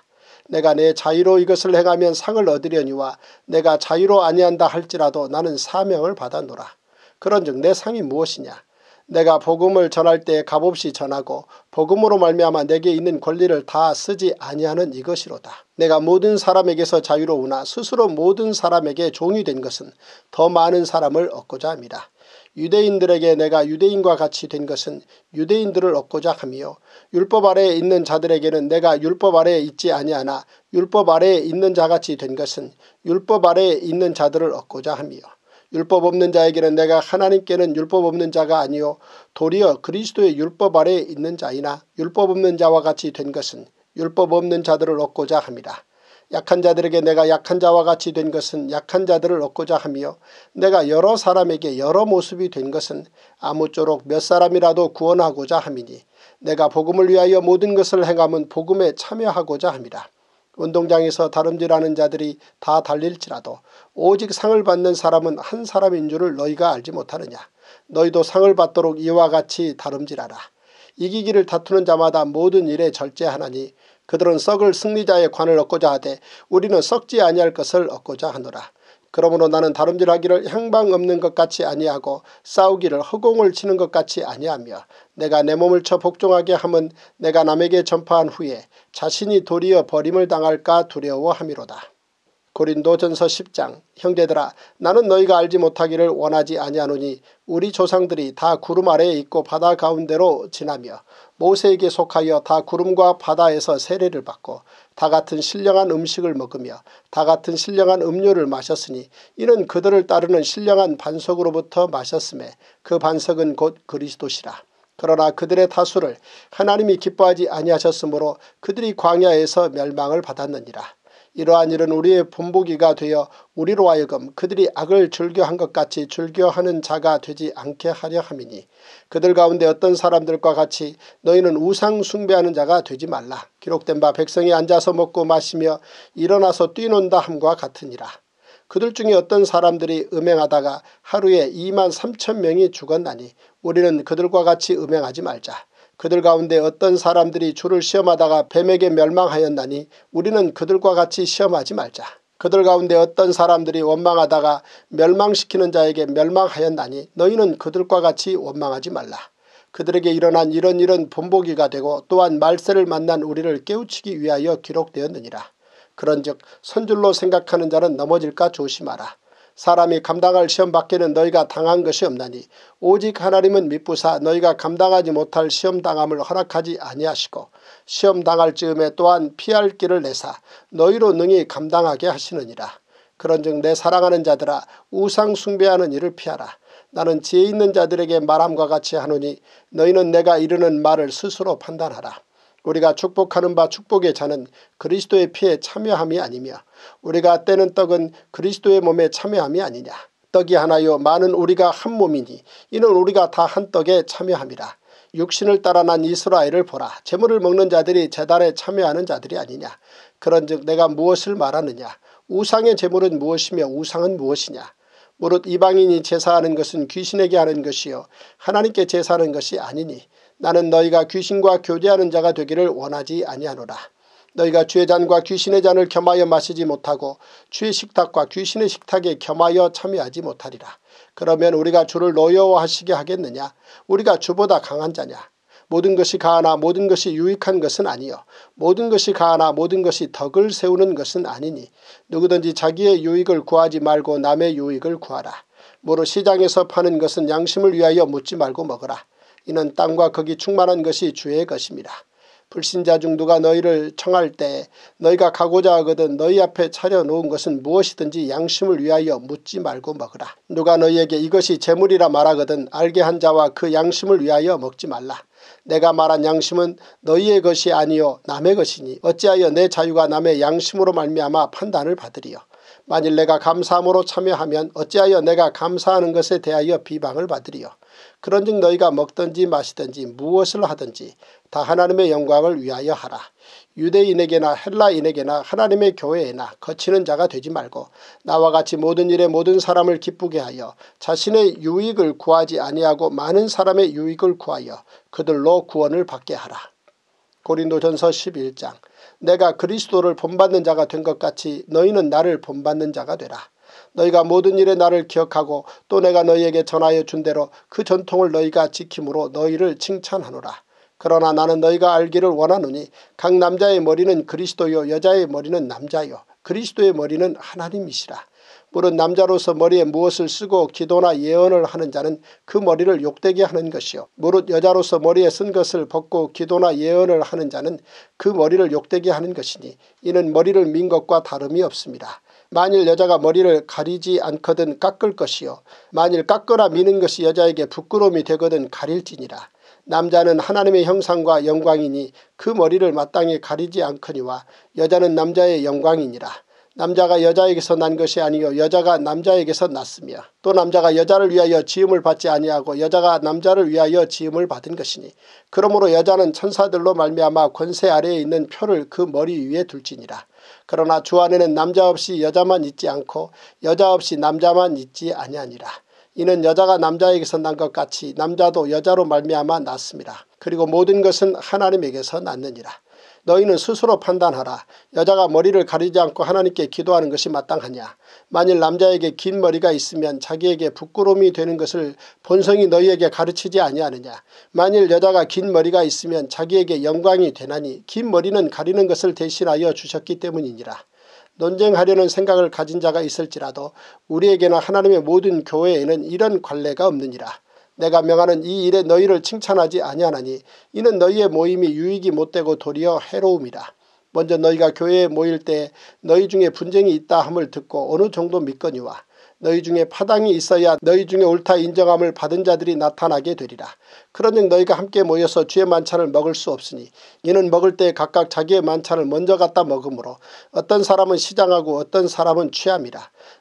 내가 내 자유로 이것을 행하면 상을 얻으려니와 내가 자유로 아니한다 할지라도 나는 사명을 받아노라. 그런즉 내 상이 무엇이냐 내가 복음을 전할 때 값없이 전하고 복음으로 말미암아 내게 있는 권리를 다 쓰지 아니하는 이것이로다. 내가 모든 사람에게서 자유로우나 스스로 모든 사람에게 종이 된 것은 더 많은 사람을 얻고자 합니다. 유대인들에게 내가 유대인과 같이 된 것은 유대인들을 얻고자 하며 율법 아래에 있는 자들에게는 내가 율법 아래에 있지 아니하나 율법 아래에 있는 자같이 된 것은 율법 아래에 있는 자들을 얻고자 하며 율법 없는 자에게는 내가 하나님께는 율법 없는 자가 아니요 도리어 그리스도의 율법 아래에 있는 자이나 율법 없는 자와 같이 된 것은 율법 없는 자들을 얻고자 합니다. 약한 자들에게 내가 약한 자와 같이 된 것은 약한 자들을 얻고자 하며 내가 여러 사람에게 여러 모습이 된 것은 아무쪼록 몇 사람이라도 구원하고자 함이니 내가 복음을 위하여 모든 것을 행함은 복음에 참여하고자 합니다. 운동장에서 다름질하는 자들이 다 달릴지라도 오직 상을 받는 사람은 한 사람인 줄을 너희가 알지 못하느냐. 너희도 상을 받도록 이와 같이 다름질하라. 이기기를 다투는 자마다 모든 일에 절제하나니 그들은 썩을 승리자의 관을 얻고자 하되 우리는 썩지 아니할 것을 얻고자 하노라. 그러므로 나는 다름질하기를 향방 없는 것 같이 아니하고 싸우기를 허공을 치는 것 같이 아니하며 내가 내 몸을 쳐 복종하게 함은 내가 남에게 전파한 후에 자신이 도리어 버림을 당할까 두려워함이로다. 고린도전서 10장 형제들아 나는 너희가 알지 못하기를 원하지 아니하노니 우리 조상들이 다 구름 아래에 있고 바다 가운데로 지나며 모세에게 속하여 다 구름과 바다에서 세례를 받고 다 같은 신령한 음식을 먹으며 다 같은 신령한 음료를 마셨으니 이는 그들을 따르는 신령한 반석으로부터 마셨음에 그 반석은 곧 그리스도시라. 그러나 그들의 다수를 하나님이 기뻐하지 아니하셨으므로 그들이 광야에서 멸망을 받았느니라. 이러한 일은 우리의 본보기가 되어 우리로 하여금 그들이 악을 즐겨한 것 같이 즐겨하는 자가 되지 않게 하려 함이니 그들 가운데 어떤 사람들과 같이 너희는 우상 숭배하는 자가 되지 말라. 기록된 바 백성이 앉아서 먹고 마시며 일어나서 뛰논다 함과 같으니라. 그들 중에 어떤 사람들이 음행하다가 하루에 2만 3천 명이 죽었나니 우리는 그들과 같이 음행하지 말자. 그들 가운데 어떤 사람들이 주를 시험하다가 뱀에게 멸망하였나니 우리는 그들과 같이 시험하지 말자. 그들 가운데 어떤 사람들이 원망하다가 멸망시키는 자에게 멸망하였나니 너희는 그들과 같이 원망하지 말라. 그들에게 일어난 이런 일은 본보기가 되고 또한 말세를 만난 우리를 깨우치기 위하여 기록되었느니라. 그런즉 선줄로 생각하는 자는 넘어질까 조심하라. 사람이 감당할 시험 밖에는 너희가 당한 것이 없나니 오직 하나님은 미쁘사 너희가 감당하지 못할 시험 당함을 허락하지 아니하시고 시험 당할 즈음에 또한 피할 길을 내사 너희로 능히 감당하게 하시느니라. 그런즉 내 사랑하는 자들아 우상 숭배하는 일을 피하라. 나는 지혜 있는 자들에게 말함과 같이 하노니 너희는 내가 이르는 말을 스스로 판단하라. 우리가 축복하는 바 축복의 자는 그리스도의 피에 참여함이 아니며 우리가 떼는 떡은 그리스도의 몸에 참여함이 아니냐. 떡이 하나요 많은 우리가 한 몸이니 이는 우리가 다 한 떡에 참여함이라. 육신을 따라 난 이스라엘을 보라. 재물을 먹는 자들이 재단에 참여하는 자들이 아니냐. 그런즉 내가 무엇을 말하느냐. 우상의 재물은 무엇이며 우상은 무엇이냐. 무릇 이방인이 제사하는 것은 귀신에게 하는 것이요 하나님께 제사하는 것이 아니니 나는 너희가 귀신과 교제하는 자가 되기를 원하지 아니하노라. 너희가 주의 잔과 귀신의 잔을 겸하여 마시지 못하고 주의 식탁과 귀신의 식탁에 겸하여 참여하지 못하리라. 그러면 우리가 주를 노여워하시게 하겠느냐 우리가 주보다 강한 자냐 모든 것이 가하나 모든 것이 유익한 것은 아니요 모든 것이 가하나 모든 것이 덕을 세우는 것은 아니니 누구든지 자기의 유익을 구하지 말고 남의 유익을 구하라. 모로 시장에서 파는 것은 양심을 위하여 묻지 말고 먹어라. 이는 땅과 거기 충만한 것이 주의 것입니다. 불신자 중 누가 너희를 청할 때 너희가 가고자 하거든 너희 앞에 차려놓은 것은 무엇이든지 양심을 위하여 묻지 말고 먹으라. 누가 너희에게 이것이 재물이라 말하거든 알게 한 자와 그 양심을 위하여 먹지 말라. 내가 말한 양심은 너희의 것이 아니요 남의 것이니 어찌하여 내 자유가 남의 양심으로 말미암아 판단을 받으리요. 만일 내가 감사함으로 참여하면 어찌하여 내가 감사하는 것에 대하여 비방을 받으리요. 그런즉 너희가 먹든지 마시든지 무엇을 하든지 다 하나님의 영광을 위하여 하라. 유대인에게나 헬라인에게나 하나님의 교회에나 거치는 자가 되지 말고 나와 같이 모든 일에 모든 사람을 기쁘게 하여 자신의 유익을 구하지 아니하고 많은 사람의 유익을 구하여 그들로 구원을 받게 하라. 고린도전서 11장 내가 그리스도를 본받는 자가 된 것 같이 너희는 나를 본받는 자가 되라. 너희가 모든 일에 나를 기억하고 또 내가 너희에게 전하여 준 대로 그 전통을 너희가 지킴으로 너희를 칭찬하노라. 그러나 나는 너희가 알기를 원하노니 각 남자의 머리는 그리스도요 여자의 머리는 남자요 그리스도의 머리는 하나님이시라. 물은 남자로서 머리에 무엇을 쓰고 기도나 예언을 하는 자는 그 머리를 욕되게 하는 것이요 무릇 여자로서 머리에 쓴 것을 벗고 기도나 예언을 하는 자는 그 머리를 욕되게 하는 것이니 이는 머리를 민 것과 다름이 없습니다. 만일 여자가 머리를 가리지 않거든 깎을 것이요 만일 깎거나 미는 것이 여자에게 부끄러움이 되거든 가릴지니라. 남자는 하나님의 형상과 영광이니 그 머리를 마땅히 가리지 않거니와 여자는 남자의 영광이니라. 남자가 여자에게서 난 것이 아니요 여자가 남자에게서 났으며 또 남자가 여자를 위하여 지음을 받지 아니하고 여자가 남자를 위하여 지음을 받은 것이니 그러므로 여자는 천사들로 말미암아 권세 아래에 있는 표를 그 머리 위에 둘지니라. 그러나 주 안에는 남자 없이 여자만 있지 않고 여자 없이 남자만 있지 아니하니라. 이는 여자가 남자에게서 난 것 같이 남자도 여자로 말미암아 났습니다. 그리고 모든 것은 하나님에게서 났느니라. 너희는 스스로 판단하라. 여자가 머리를 가리지 않고 하나님께 기도하는 것이 마땅하냐. 만일 남자에게 긴 머리가 있으면 자기에게 부끄러움이 되는 것을 본성이 너희에게 가르치지 아니하느냐. 만일 여자가 긴 머리가 있으면 자기에게 영광이 되나니 긴 머리는 가리는 것을 대신하여 주셨기 때문이니라. 논쟁하려는 생각을 가진 자가 있을지라도 우리에게는 하나님의 모든 교회에는 이런 관례가 없느니라. 내가 명하는 이 일에 너희를 칭찬하지 아니하나니 이는 너희의 모임이 유익이 못되고 도리어 해로움이라. 먼저 너희가 교회에 모일 때 너희 중에 분쟁이 있다 함을 듣고 어느 정도 믿거니와 너희 중에 파당이 있어야 너희 중에 옳다 인정함을 받은 자들이 나타나게 되리라. 그런즉 너희가 함께 모여서 주의 만찬을 먹을 수 없으니 이는 먹을 때 각각 자기의 만찬을 먼저 갖다 먹으므로 어떤 사람은 시장하고 어떤 사람은 취함이라.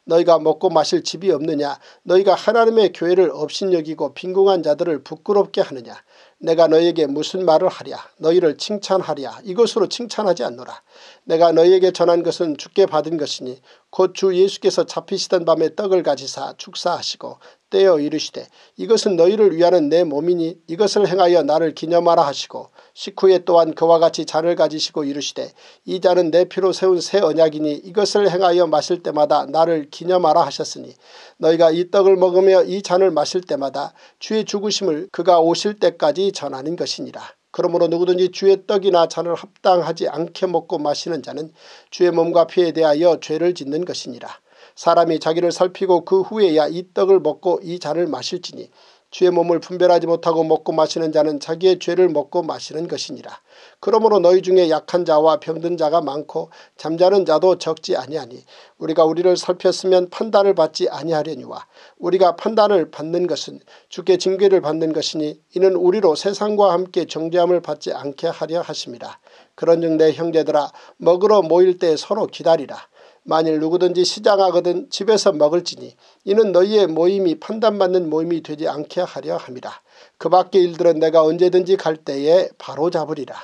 너희가 먹고 마실 집이 없느냐? 너희가 하나님의 교회를 업신여기고 빈궁한 자들을 부끄럽게 하느냐? 내가 너희에게 무슨 말을 하랴? 너희를 칭찬하랴? 이것으로 칭찬하지 않노라. 내가 너희에게 전한 것은 주께 받은 것이니 곧 주 예수께서 잡히시던 밤에 떡을 가지사 축사하시고 떼어 이르시되 이것은 너희를 위하는 내 몸이니 이것을 행하여 나를 기념하라 하시고 식후에 또한 그와 같이 잔을 가지시고 이르시되 이 잔은 내 피로 세운 새 언약이니 이것을 행하여 마실 때마다 나를 기념하라 하셨으니 너희가 이 떡을 먹으며 이 잔을 마실 때마다 주의 죽으심을 그가 오실 때까지 전하는 것이니라. 그러므로 누구든지 주의 떡이나 잔을 합당하지 않게 먹고 마시는 자는 주의 몸과 피에 대하여 죄를 짓는 것이니라. 사람이 자기를 살피고 그 후에야 이 떡을 먹고 이 잔을 마실지니 주의 몸을 분별하지 못하고 먹고 마시는 자는 자기의 죄를 먹고 마시는 것이니라. 그러므로 너희 중에 약한 자와 병든 자가 많고 잠자는 자도 적지 아니하니 우리가 우리를 살폈으면 판단을 받지 아니하려니와 우리가 판단을 받는 것은 주께 징계를 받는 것이니 이는 우리로 세상과 함께 정죄함을 받지 않게 하려 하심이라. 그런즉 내 형제들아 먹으러 모일 때 서로 기다리라. 만일 누구든지 시장하거든 집에서 먹을지니 이는 너희의 모임이 판단받는 모임이 되지 않게 하려 함이라. 그 밖의 일들은 내가 언제든지 갈 때에 바로 잡으리라.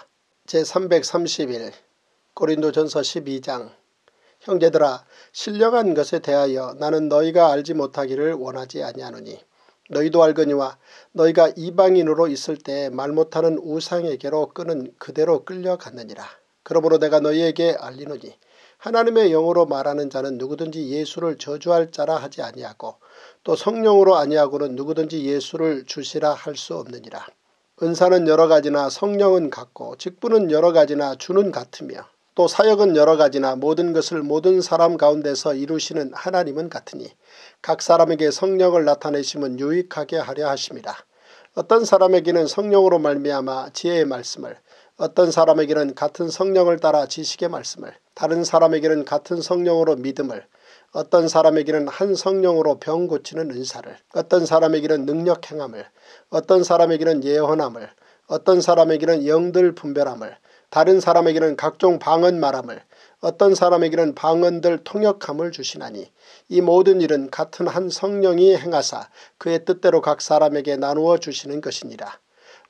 제331 고린도전서 12장 형제들아 신령한 것에 대하여 나는 너희가 알지 못하기를 원하지 아니하노니 너희도 알거니와 너희가 이방인으로 있을 때 말 못하는 우상에게로 끄는 그대로 끌려갔느니라. 그러므로 내가 너희에게 알리노니 하나님의 영으로 말하는 자는 누구든지 예수를 저주할 자라 하지 아니하고 또 성령으로 아니하고는 누구든지 예수를 주시라 할 수 없느니라. 은사는 여러 가지나 성령은 같고 직분은 여러 가지나 주는 같으며 또 사역은 여러 가지나 모든 것을 모든 사람 가운데서 이루시는 하나님은 같으니 각 사람에게 성령을 나타내심은 유익하게 하려 하심이라. 어떤 사람에게는 성령으로 말미암아 지혜의 말씀을 어떤 사람에게는 같은 성령을 따라 지식의 말씀을 다른 사람에게는 같은 성령으로 믿음을 어떤 사람에게는 한 성령으로 병 고치는 은사를 어떤 사람에게는 능력 행함을 어떤 사람에게는 예언함을 어떤 사람에게는 영들 분별함을 다른 사람에게는 각종 방언 말함을 어떤 사람에게는 방언들 통역함을 주시나니 이 모든 일은 같은 한 성령이 행하사 그의 뜻대로 각 사람에게 나누어 주시는 것이니라.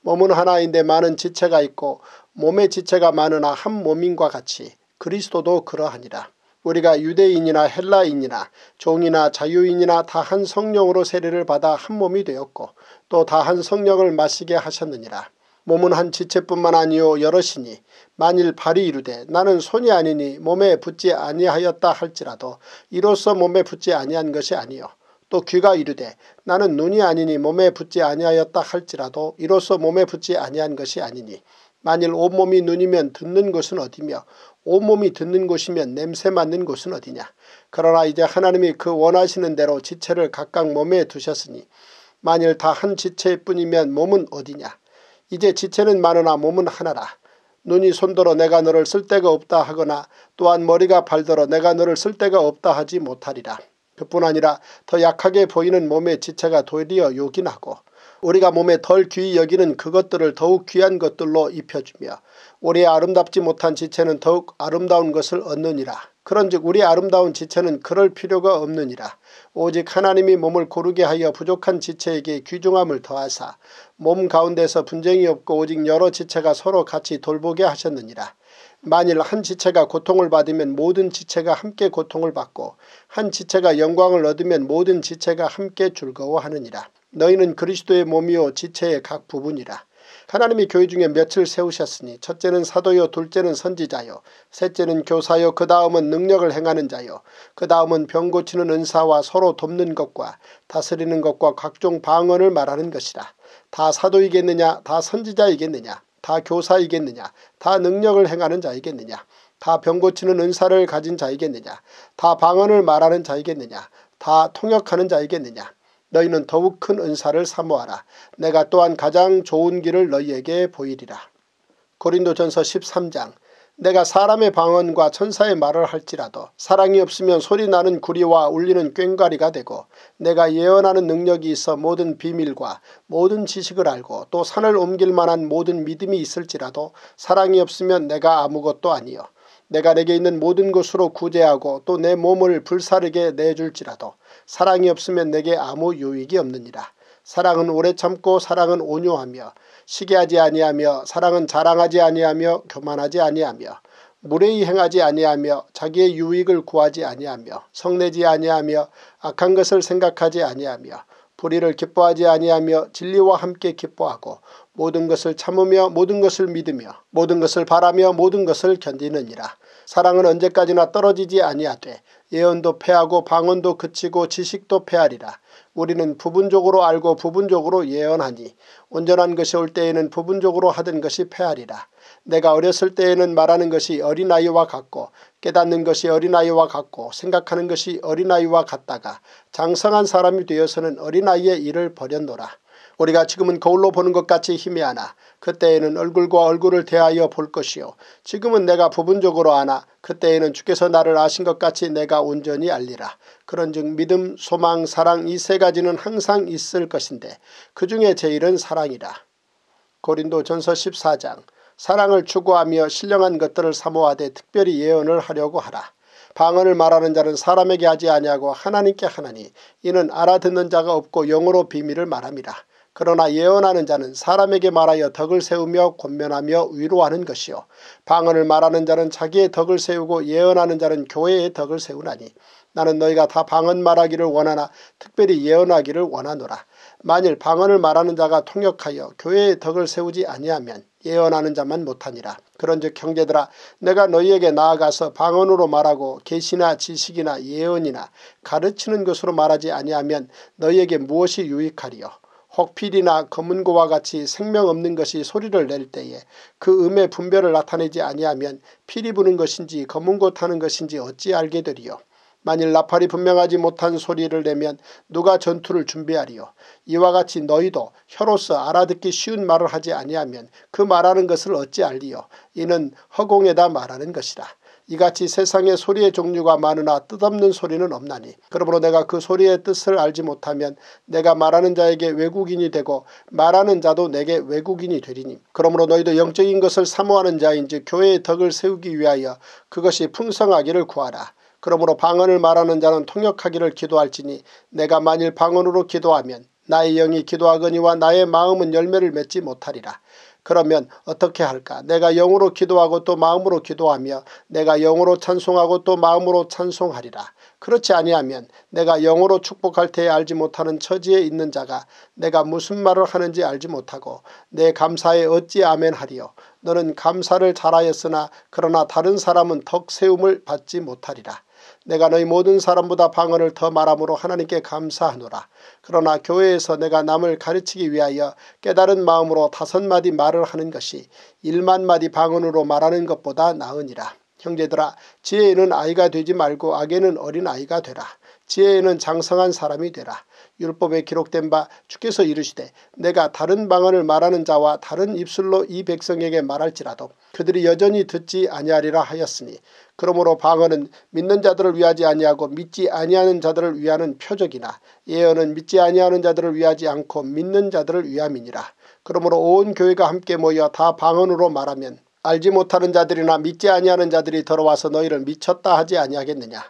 몸은 하나인데 많은 지체가 있고 몸의 지체가 많으나 한 몸인과 같이 그리스도도 그러하니라. 우리가 유대인이나 헬라인이나 종이나 자유인이나 다 한 성령으로 세례를 받아 한 몸이 되었고 또 다 한 성령을 마시게 하셨느니라. 몸은 한 지체뿐만 아니요 여럿이니 만일 발이 이르되 나는 손이 아니니 몸에 붙지 아니하였다 할지라도 이로써 몸에 붙지 아니한 것이 아니요 또 귀가 이르되 나는 눈이 아니니 몸에 붙지 아니하였다 할지라도 이로써 몸에 붙지 아니한 것이 아니니 만일 온몸이 눈이면 듣는 곳은 어디며 온몸이 듣는 곳이면 냄새 맡는 곳은 어디냐 그러나 이제 하나님이 그 원하시는 대로 지체를 각각 몸에 두셨으니 만일 다 한 지체일 뿐이면 몸은 어디냐. 이제 지체는 많으나 몸은 하나라. 눈이 손들어 내가 너를 쓸데가 없다 하거나 또한 머리가 발들어 내가 너를 쓸데가 없다 하지 못하리라. 그뿐 아니라 더 약하게 보이는 몸의 지체가 도리어 요긴하고 우리가 몸에 덜 귀히 여기는 그것들을 더욱 귀한 것들로 입혀주며 우리의 아름답지 못한 지체는 더욱 아름다운 것을 얻느니라. 그런즉 우리 아름다운 지체는 그럴 필요가 없느니라. 오직 하나님이 몸을 고르게 하여 부족한 지체에게 귀중함을 더하사 몸 가운데서 분쟁이 없고 오직 여러 지체가 서로 같이 돌보게 하셨느니라. 만일 한 지체가 고통을 받으면 모든 지체가 함께 고통을 받고 한 지체가 영광을 얻으면 모든 지체가 함께 즐거워하느니라. 너희는 그리스도의 몸이요 지체의 각 부분이라. 하나님이 교회 중에 며칠 세우셨으니 첫째는 사도요 둘째는 선지자요 셋째는 교사요 그 다음은 능력을 행하는 자요 그 다음은 병 고치는 은사와 서로 돕는 것과 다스리는 것과 각종 방언을 말하는 것이라. 다 사도이겠느냐 다 선지자이겠느냐 다 교사이겠느냐 다 능력을 행하는 자이겠느냐 다 병 고치는 은사를 가진 자이겠느냐? 다 방언을 말하는 자이겠느냐? 다 통역하는 자이겠느냐? 너희는 더욱 큰 은사를 사모하라. 내가 또한 가장 좋은 길을 너희에게 보이리라. 고린도전서 13장. 내가 사람의 방언과 천사의 말을 할지라도 사랑이 없으면 소리나는 구리와 울리는 꽹과리가 되고 내가 예언하는 능력이 있어 모든 비밀과 모든 지식을 알고 또 산을 옮길 만한 모든 믿음이 있을지라도 사랑이 없으면 내가 아무것도 아니요 내가 내게 있는 모든 것으로 구제하고 또 내 몸을 불사르게 내줄지라도 사랑이 없으면 내게 아무 유익이 없느니라. 사랑은 오래 참고 사랑은 온유하며 시기하지 아니하며 사랑은 자랑하지 아니하며 교만하지 아니하며 무례히 행하지 아니하며 자기의 유익을 구하지 아니하며 성내지 아니하며 악한 것을 생각하지 아니하며 불의를 기뻐하지 아니하며 진리와 함께 기뻐하고 모든 것을 참으며 모든 것을 믿으며 모든 것을 바라며 모든 것을 견디느니라. 사랑은 언제까지나 떨어지지 아니하되 예언도 패하고 방언도 그치고 지식도 패하리라. 우리는 부분적으로 알고 부분적으로 예언하니 온전한 것이 올 때에는 부분적으로 하던 것이 패하리라. 내가 어렸을 때에는 말하는 것이 어린아이와 같고 깨닫는 것이 어린아이와 같고 생각하는 것이 어린아이와 같다가 장성한 사람이 되어서는 어린아이의 일을 버렸노라. 우리가 지금은 거울로 보는 것 같이 희미하나 그때에는 얼굴과 얼굴을 대하여 볼 것이요 지금은 내가 부분적으로 아나 그때에는 주께서 나를 아신 것 같이 내가 온전히 알리라. 그런즉 믿음, 소망, 사랑 이 세 가지는 항상 있을 것인데 그 중에 제일은 사랑이라. 고린도 전서 14장 사랑을 추구하며 신령한 것들을 사모하되 특별히 예언을 하려고 하라. 방언을 말하는 자는 사람에게 하지 아니하고 하나님께 하나니 이는 알아듣는 자가 없고 영어로 비밀을 말함이라. 그러나 예언하는 자는 사람에게 말하여 덕을 세우며 권면하며 위로하는 것이요 방언을 말하는 자는 자기의 덕을 세우고 예언하는 자는 교회의 덕을 세우나니 나는 너희가 다 방언 말하기를 원하나 특별히 예언하기를 원하노라. 만일 방언을 말하는 자가 통역하여 교회의 덕을 세우지 아니하면 예언하는 자만 못하니라. 그런즉 형제들아 내가 너희에게 나아가서 방언으로 말하고 계시나 지식이나 예언이나 가르치는 것으로 말하지 아니하면 너희에게 무엇이 유익하리요. 혹필이나 검은고와 같이 생명 없는 것이 소리를 낼 때에 그 음의 분별을 나타내지 아니하면 피리 부는 것인지 검은고 타는 것인지 어찌 알게 되리요. 만일 나팔이 분명하지 못한 소리를 내면 누가 전투를 준비하리요. 이와 같이 너희도 혀로서 알아듣기 쉬운 말을 하지 아니하면 그 말하는 것을 어찌 알리요. 이는 허공에다 말하는 것이라. 이같이 세상에 소리의 종류가 많으나 뜻없는 소리는 없나니 그러므로 내가 그 소리의 뜻을 알지 못하면 내가 말하는 자에게 외국인이 되고 말하는 자도 내게 외국인이 되리니 그러므로 너희도 영적인 것을 사모하는 자인지 교회의 덕을 세우기 위하여 그것이 풍성하기를 구하라. 그러므로 방언을 말하는 자는 통역하기를 기도할지니 내가 만일 방언으로 기도하면 나의 영이 기도하거니와 나의 마음은 열매를 맺지 못하리라. 그러면 어떻게 할까 내가 영으로 기도하고 또 마음으로 기도하며 내가 영으로 찬송하고 또 마음으로 찬송하리라. 그렇지 아니하면 내가 영으로 축복할 때에 알지 못하는 처지에 있는 자가 내가 무슨 말을 하는지 알지 못하고 내 감사에 어찌 아멘하리요. 너는 감사를 잘하였으나 그러나 다른 사람은 덕 세움을 받지 못하리라. 내가 너희 모든 사람보다 방언을 더 말함으로 하나님께 감사하노라. 그러나 교회에서 내가 남을 가르치기 위하여 깨달은 마음으로 다섯 마디 말을 하는 것이 일만 마디 방언으로 말하는 것보다 나으니라. 형제들아 지혜에는 아이가 되지 말고 악에는 어린아이가 되라. 지혜에는 장성한 사람이 되라. 율법에 기록된 바 주께서 이르시되 내가 다른 방언을 말하는 자와 다른 입술로 이 백성에게 말할지라도 그들이 여전히 듣지 아니하리라 하였으니 그러므로 방언은 믿는 자들을 위하지 아니하고 믿지 아니하는 자들을 위하는 표적이나 예언은 믿지 아니하는 자들을 위하지 않고 믿는 자들을 위함이니라. 그러므로 온 교회가 함께 모여 다 방언으로 말하면 알지 못하는 자들이나 믿지 아니하는 자들이 들어와서 너희를 미쳤다 하지 아니하겠느냐.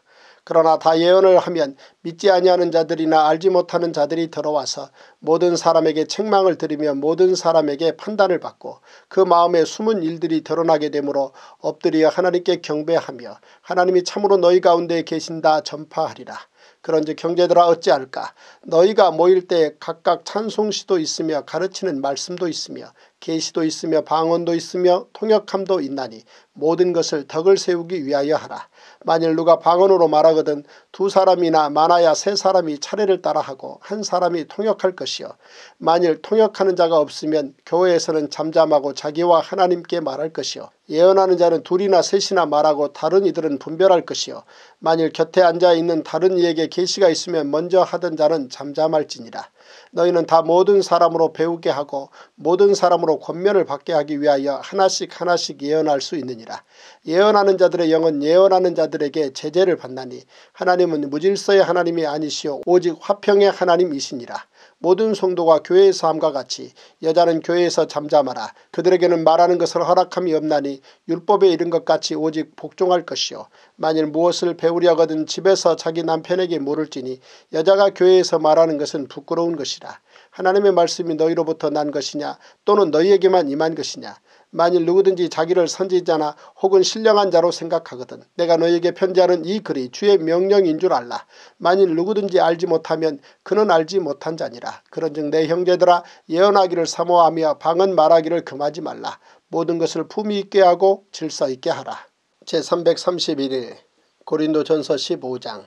그러나 다 예언을 하면 믿지 아니하는 자들이나 알지 못하는 자들이 들어와서 모든 사람에게 책망을 들이며 모든 사람에게 판단을 받고 그 마음에 숨은 일들이 드러나게 되므로 엎드려 하나님께 경배하며 하나님이 참으로 너희 가운데 계신다 전파하리라. 그런즉 형제들아 어찌할까 너희가 모일 때 각각 찬송시도 있으며 가르치는 말씀도 있으며 계시도 있으며 방언도 있으며 통역함도 있나니 모든 것을 덕을 세우기 위하여 하라. 만일 누가 방언으로 말하거든 두 사람이나 많아야 세 사람이 차례를 따라하고 한 사람이 통역할 것이요. 만일 통역하는 자가 없으면 교회에서는 잠잠하고 자기와 하나님께 말할 것이요. 예언하는 자는 둘이나 셋이나 말하고 다른 이들은 분별할 것이요. 만일 곁에 앉아있는 다른 이에게 계시가 있으면 먼저 하던 자는 잠잠할지니라. 너희는 다 모든 사람으로 배우게 하고 모든 사람으로 권면을 받게 하기 위하여 하나씩 하나씩 예언할 수 있느니라. 예언하는 자들의 영은 예언하는 자들에게 제재를 받나니 하나님은 무질서의 하나님이 아니시오 오직 화평의 하나님이시니라. 모든 성도가 교회에서 함과 같이 여자는 교회에서 잠잠하라. 그들에게는 말하는 것을 허락함이 없나니 율법에 이른 것 같이 오직 복종할 것이요. 만일 무엇을 배우려거든 집에서 자기 남편에게 물을지니 여자가 교회에서 말하는 것은 부끄러운 것이라. 하나님의 말씀이 너희로부터 난 것이냐 또는 너희에게만 임한 것이냐 만일 누구든지 자기를 선지자나 혹은 신령한 자로 생각하거든 내가 너에게 편지하는 이 글이 주의 명령인 줄 알라. 만일 누구든지 알지 못하면 그는 알지 못한 자니라. 그런즉 내 형제들아 예언하기를 사모하며 방언 말하기를 금하지 말라. 모든 것을 품위 있게 하고 질서 있게 하라. 제331일 고린도전서 15장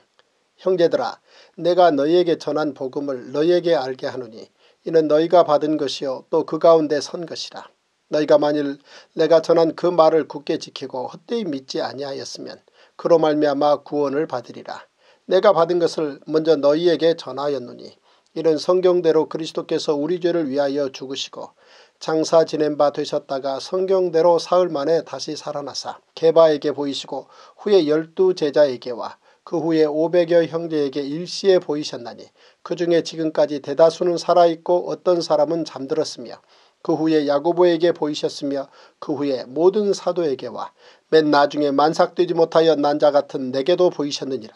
형제들아 내가 너희에게 전한 복음을 너희에게 알게 하노니 이는 너희가 받은 것이요 또 그 가운데 선 것이라. 너희가 만일 내가 전한 그 말을 굳게 지키고 헛되이 믿지 아니하였으면 그로 말미암아 구원을 받으리라. 내가 받은 것을 먼저 너희에게 전하였노니 이는 성경대로 그리스도께서 우리 죄를 위하여 죽으시고 장사 지낸 바 되셨다가 성경대로 사흘 만에 다시 살아나사 개바에게 보이시고 후에 열두 제자에게와 그 후에 오백여 형제에게 일시에 보이셨나니 그 중에 지금까지 대다수는 살아있고 어떤 사람은 잠들었으며 그 후에 야고보에게 보이셨으며 그 후에 모든 사도에게와 맨 나중에 만삭되지 못하여 난 자 같은 내게도 보이셨느니라.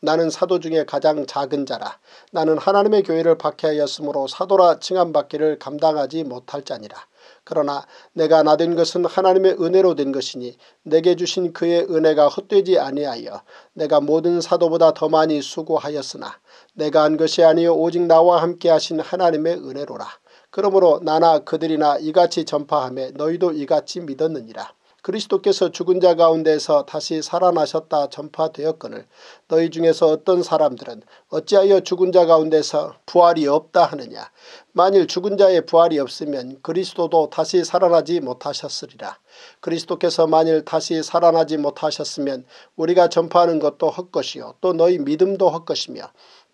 나는 사도 중에 가장 작은 자라. 나는 하나님의 교회를 박해하였으므로 사도라 칭함받기를 감당하지 못할 자니라. 그러나 내가 나 된 것은 하나님의 은혜로 된 것이니 내게 주신 그의 은혜가 헛되지 아니하여 내가 모든 사도보다 더 많이 수고하였으나 내가 한 것이 아니요 오직 나와 함께 하신 하나님의 은혜로라. 그러므로 나나 그들이나 이같이 전파함에 너희도 이같이 믿었느니라. 그리스도께서 죽은 자 가운데서 다시 살아나셨다 전파되었거늘 너희 중에서 어떤 사람들은 어찌하여 죽은 자 가운데서 부활이 없다 하느냐. 만일 죽은 자의 부활이 없으면 그리스도도 다시 살아나지 못하셨으리라. 그리스도께서 만일 다시 살아나지 못하셨으면 우리가 전파하는 것도 헛것이요 또 너희 믿음도 헛것이며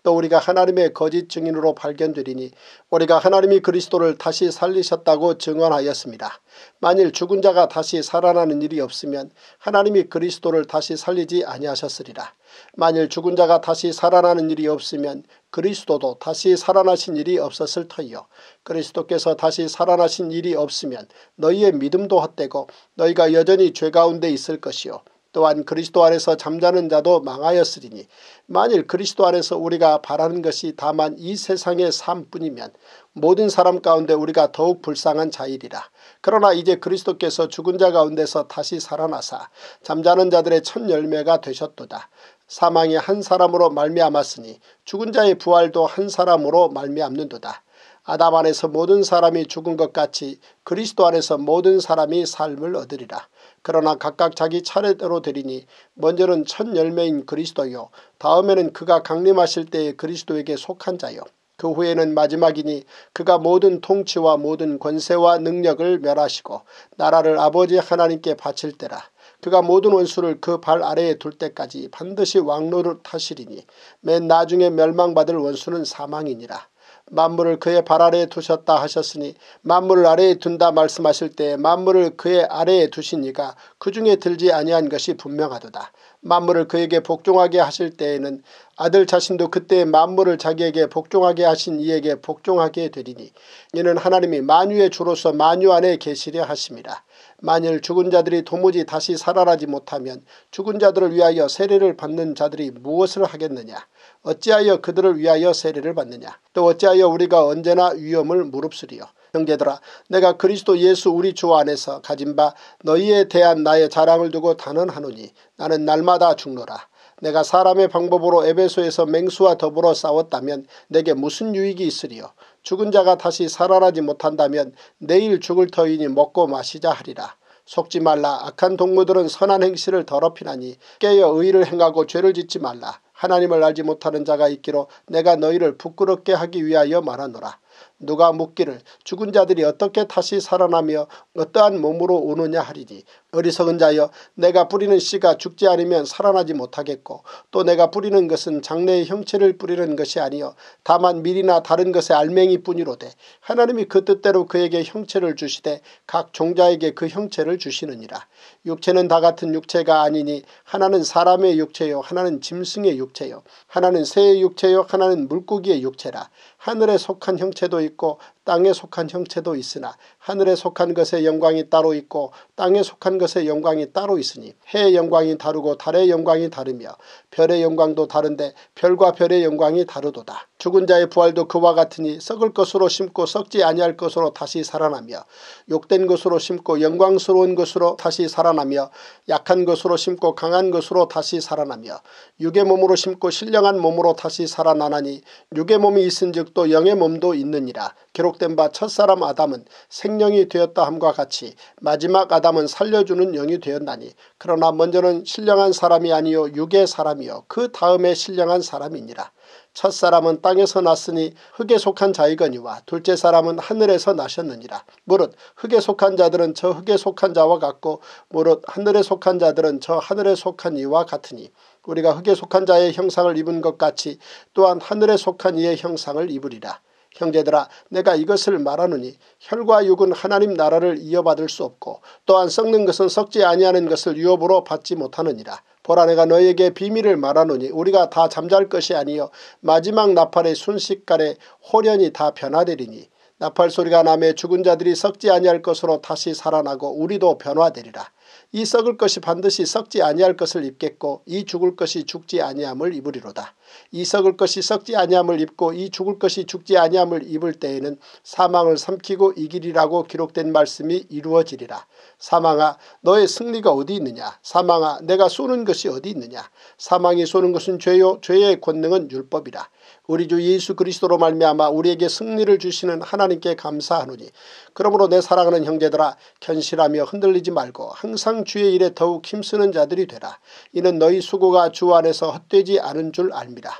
또 우리가 하나님의 거짓 증인으로 발견되리니 우리가 하나님이 그리스도를 다시 살리셨다고 증언하였습니다. 만일 죽은 자가 다시 살아나는 일이 없으면 하나님이 그리스도를 다시 살리지 아니하셨으리라. 만일 죽은 자가 다시 살아나는 일이 없으면 그리스도도 다시 살아나신 일이 없었을 터이요. 그리스도께서 다시 살아나신 일이 없으면 너희의 믿음도 헛되고 너희가 여전히 죄 가운데 있을 것이요. 또한 그리스도 안에서 잠자는 자도 망하였으리니 만일 그리스도 안에서 우리가 바라는 것이 다만 이 세상의 삶뿐이면 모든 사람 가운데 우리가 더욱 불쌍한 자일이라. 그러나 이제 그리스도께서 죽은 자 가운데서 다시 살아나사 잠자는 자들의 첫 열매가 되셨도다. 사망이 한 사람으로 말미암았으니 죽은 자의 부활도 한 사람으로 말미암는도다. 아담 안에서 모든 사람이 죽은 것 같이 그리스도 안에서 모든 사람이 삶을 얻으리라. 그러나 각각 자기 차례대로 되리니 먼저는 첫 열매인 그리스도요. 다음에는 그가 강림하실 때에 그리스도에게 속한 자요. 그 후에는 마지막이니 그가 모든 통치와 모든 권세와 능력을 멸하시고 나라를 아버지 하나님께 바칠 때라. 그가 모든 원수를 그 발 아래에 둘 때까지 반드시 왕노를 타시리니 맨 나중에 멸망받을 원수는 사망이니라. 만물을 그의 발 아래에 두셨다 하셨으니 만물을 아래에 둔다 말씀하실 때 만물을 그의 아래에 두신 이가 그 중에 들지 아니한 것이 분명하도다. 만물을 그에게 복종하게 하실 때에는 아들 자신도 그때 만물을 자기에게 복종하게 하신 이에게 복종하게 되리니 이는 하나님이 만유의 주로서 만유 안에 계시려 하심이라. 만일 죽은 자들이 도무지 다시 살아나지 못하면 죽은 자들을 위하여 세례를 받는 자들이 무엇을 하겠느냐. 어찌하여 그들을 위하여 세례를 받느냐. 또 어찌하여 우리가 언제나 위험을 무릅쓰리요. 형제들아 내가 그리스도 예수 우리 주 안에서 가진 바 너희에 대한 나의 자랑을 두고 단언하노니 나는 날마다 죽노라. 내가 사람의 방법으로 에베소에서 맹수와 더불어 싸웠다면 내게 무슨 유익이 있으리요. 죽은 자가 다시 살아나지 못한다면 내일 죽을 터이니 먹고 마시자 하리라. 속지 말라 악한 동무들은 선한 행실을 더럽히나니 깨어 의를 행하고 죄를 짓지 말라. 하나님을 알지 못하는 자가 있기로 내가 너희를 부끄럽게 하기 위하여 말하노라. 누가 묻기를 죽은 자들이 어떻게 다시 살아나며 어떠한 몸으로 오느냐 하리니 어리석은 자여 내가 뿌리는 씨가 죽지 않으면 살아나지 못하겠고 또 내가 뿌리는 것은 장래의 형체를 뿌리는 것이 아니요 다만 밀이나 다른 것의 알맹이뿐이로되 하나님이 그 뜻대로 그에게 형체를 주시되 각 종자에게 그 형체를 주시느니라. 육체는 다 같은 육체가 아니니 하나는 사람의 육체요 하나는 짐승의 육체요 하나는 새의 육체요 하나는 물고기의 육체라. 하늘에 속한 형체도 있고 땅에 속한 형체도 있으나 하늘에 속한 것의 영광이 따로 있고 땅에 속한 것의 영광이 따로 있으니 해의 영광이 다르고 달의 영광이 다르며 별의 영광도 다른데 별과 별의 영광이 다르도다. 죽은 자의 부활도 그와 같으니 썩을 것으로 심고 썩지 아니할 것으로 다시 살아나며 욕된 것으로 심고 영광스러운 것으로 다시 살아나며 약한 것으로 심고 강한 것으로 다시 살아나며 육의 몸으로 심고 신령한 몸으로 다시 살아나나니 육의 몸이 있은즉 또 영의 몸도 있느니라. 기록 된 바 첫사람 아담은 생명이 되었다 함과 같이 마지막 아담은 살려주는 영이 되었나니 그러나 먼저는 신령한 사람이 아니요 육의 사람이요 그 다음에 신령한 사람이니라. 첫 사람은 땅에서 났으니 흙에 속한 자이거니와 둘째 사람은 하늘에서 나셨느니라. 무릇 흙에 속한 자들은 저 흙에 속한 자와 같고 무릇 하늘에 속한 자들은 저 하늘에 속한 이와 같으니 우리가 흙에 속한 자의 형상을 입은 것 같이 또한 하늘에 속한 이의 형상을 입으리라. 형제들아 내가 이것을 말하노니 혈과 육은 하나님 나라를 이어받을 수 없고 또한 썩는 것은 썩지 아니하는 것을 유업으로 받지 못하느니라. 보라 내가 너에게 비밀을 말하노니 우리가 다 잠잘 것이 아니요 마지막 나팔의 순식간에 호련이 다 변화되리니 나팔 소리가 남에 죽은 자들이 썩지 아니할 것으로 다시 살아나고 우리도 변화되리라. 이 썩을 것이 반드시 썩지 아니할 것을 입겠고 이 죽을 것이 죽지 아니함을 입으리로다. 이 썩을 것이 썩지 아니함을 입고 이 죽을 것이 죽지 아니함을 입을 때에는 사망을 삼키고 이기리라고 기록된 말씀이 이루어지리라. 사망아 너의 승리가 어디 있느냐 사망아 내가 쏘는 것이 어디 있느냐 사망이 쏘는 것은 죄요 죄의 권능은 율법이라. 우리 주 예수 그리스도로 말미암아 우리에게 승리를 주시는 하나님께 감사하노니 그러므로 내 사랑하는 형제들아 견실하며 흔들리지 말고 항상 주의 일에 더욱 힘쓰는 자들이 되라. 이는 너희 수고가 주 안에서 헛되지 않은 줄 알미라.